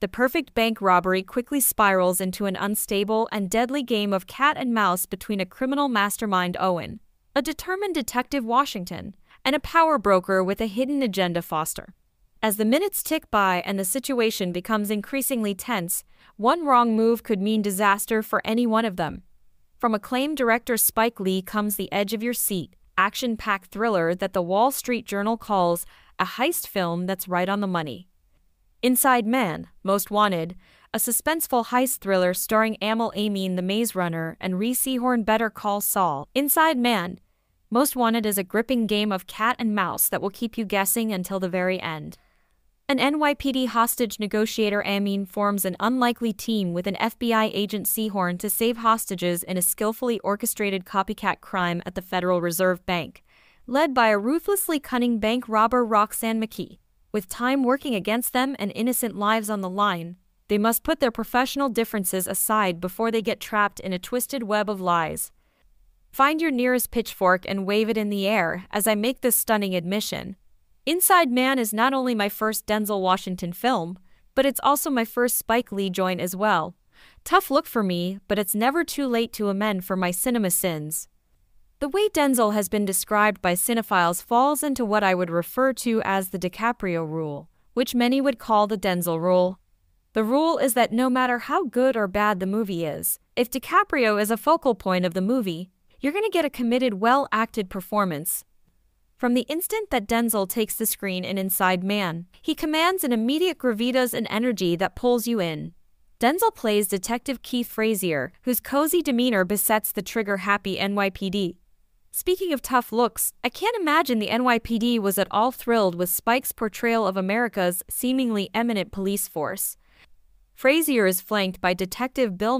The perfect bank robbery quickly spirals into an unstable and deadly game of cat and mouse between a criminal mastermind Owen, a determined detective Washington, and a power broker with a hidden agenda Foster. As the minutes tick by and the situation becomes increasingly tense, one wrong move could mean disaster for any one of them. From acclaimed director Spike Lee comes the edge of your seat, action packed thriller that the Wall Street Journal calls a heist film that's right on the money. Inside Man, Most Wanted, a suspenseful heist thriller starring Aml Ameen, the Maze Runner, and Rhea Seehorn Better Call Saul. Inside Man, Most Wanted is a gripping game of cat and mouse that will keep you guessing until the very end. An NYPD hostage negotiator Ameen forms an unlikely team with an FBI agent Seehorn to save hostages in a skillfully orchestrated copycat crime at the Federal Reserve Bank, led by a ruthlessly cunning bank robber Roxanne McKee. With time working against them and innocent lives on the line, they must put their professional differences aside before they get trapped in a twisted web of lies. Find your nearest pitchfork and wave it in the air as I make this stunning admission. Inside Man is not only my first Denzel Washington film, but it's also my first Spike Lee joint as well. Tough look for me, but it's never too late to amend for my cinema sins. The way Denzel has been described by cinephiles falls into what I would refer to as the DiCaprio rule, which many would call the Denzel rule. The rule is that no matter how good or bad the movie is, if DiCaprio is a focal point of the movie, you're going to get a committed, well acted performance, from the instant that Denzel takes the screen in Inside Man, he commands an immediate gravitas and energy that pulls you in. Denzel plays Detective Keith Frazier, whose cozy demeanor besets the trigger happy NYPD. Speaking of tough looks, I can't imagine the NYPD was at all thrilled with Spike's portrayal of America's seemingly eminent police force. Frazier is flanked by Detective Bill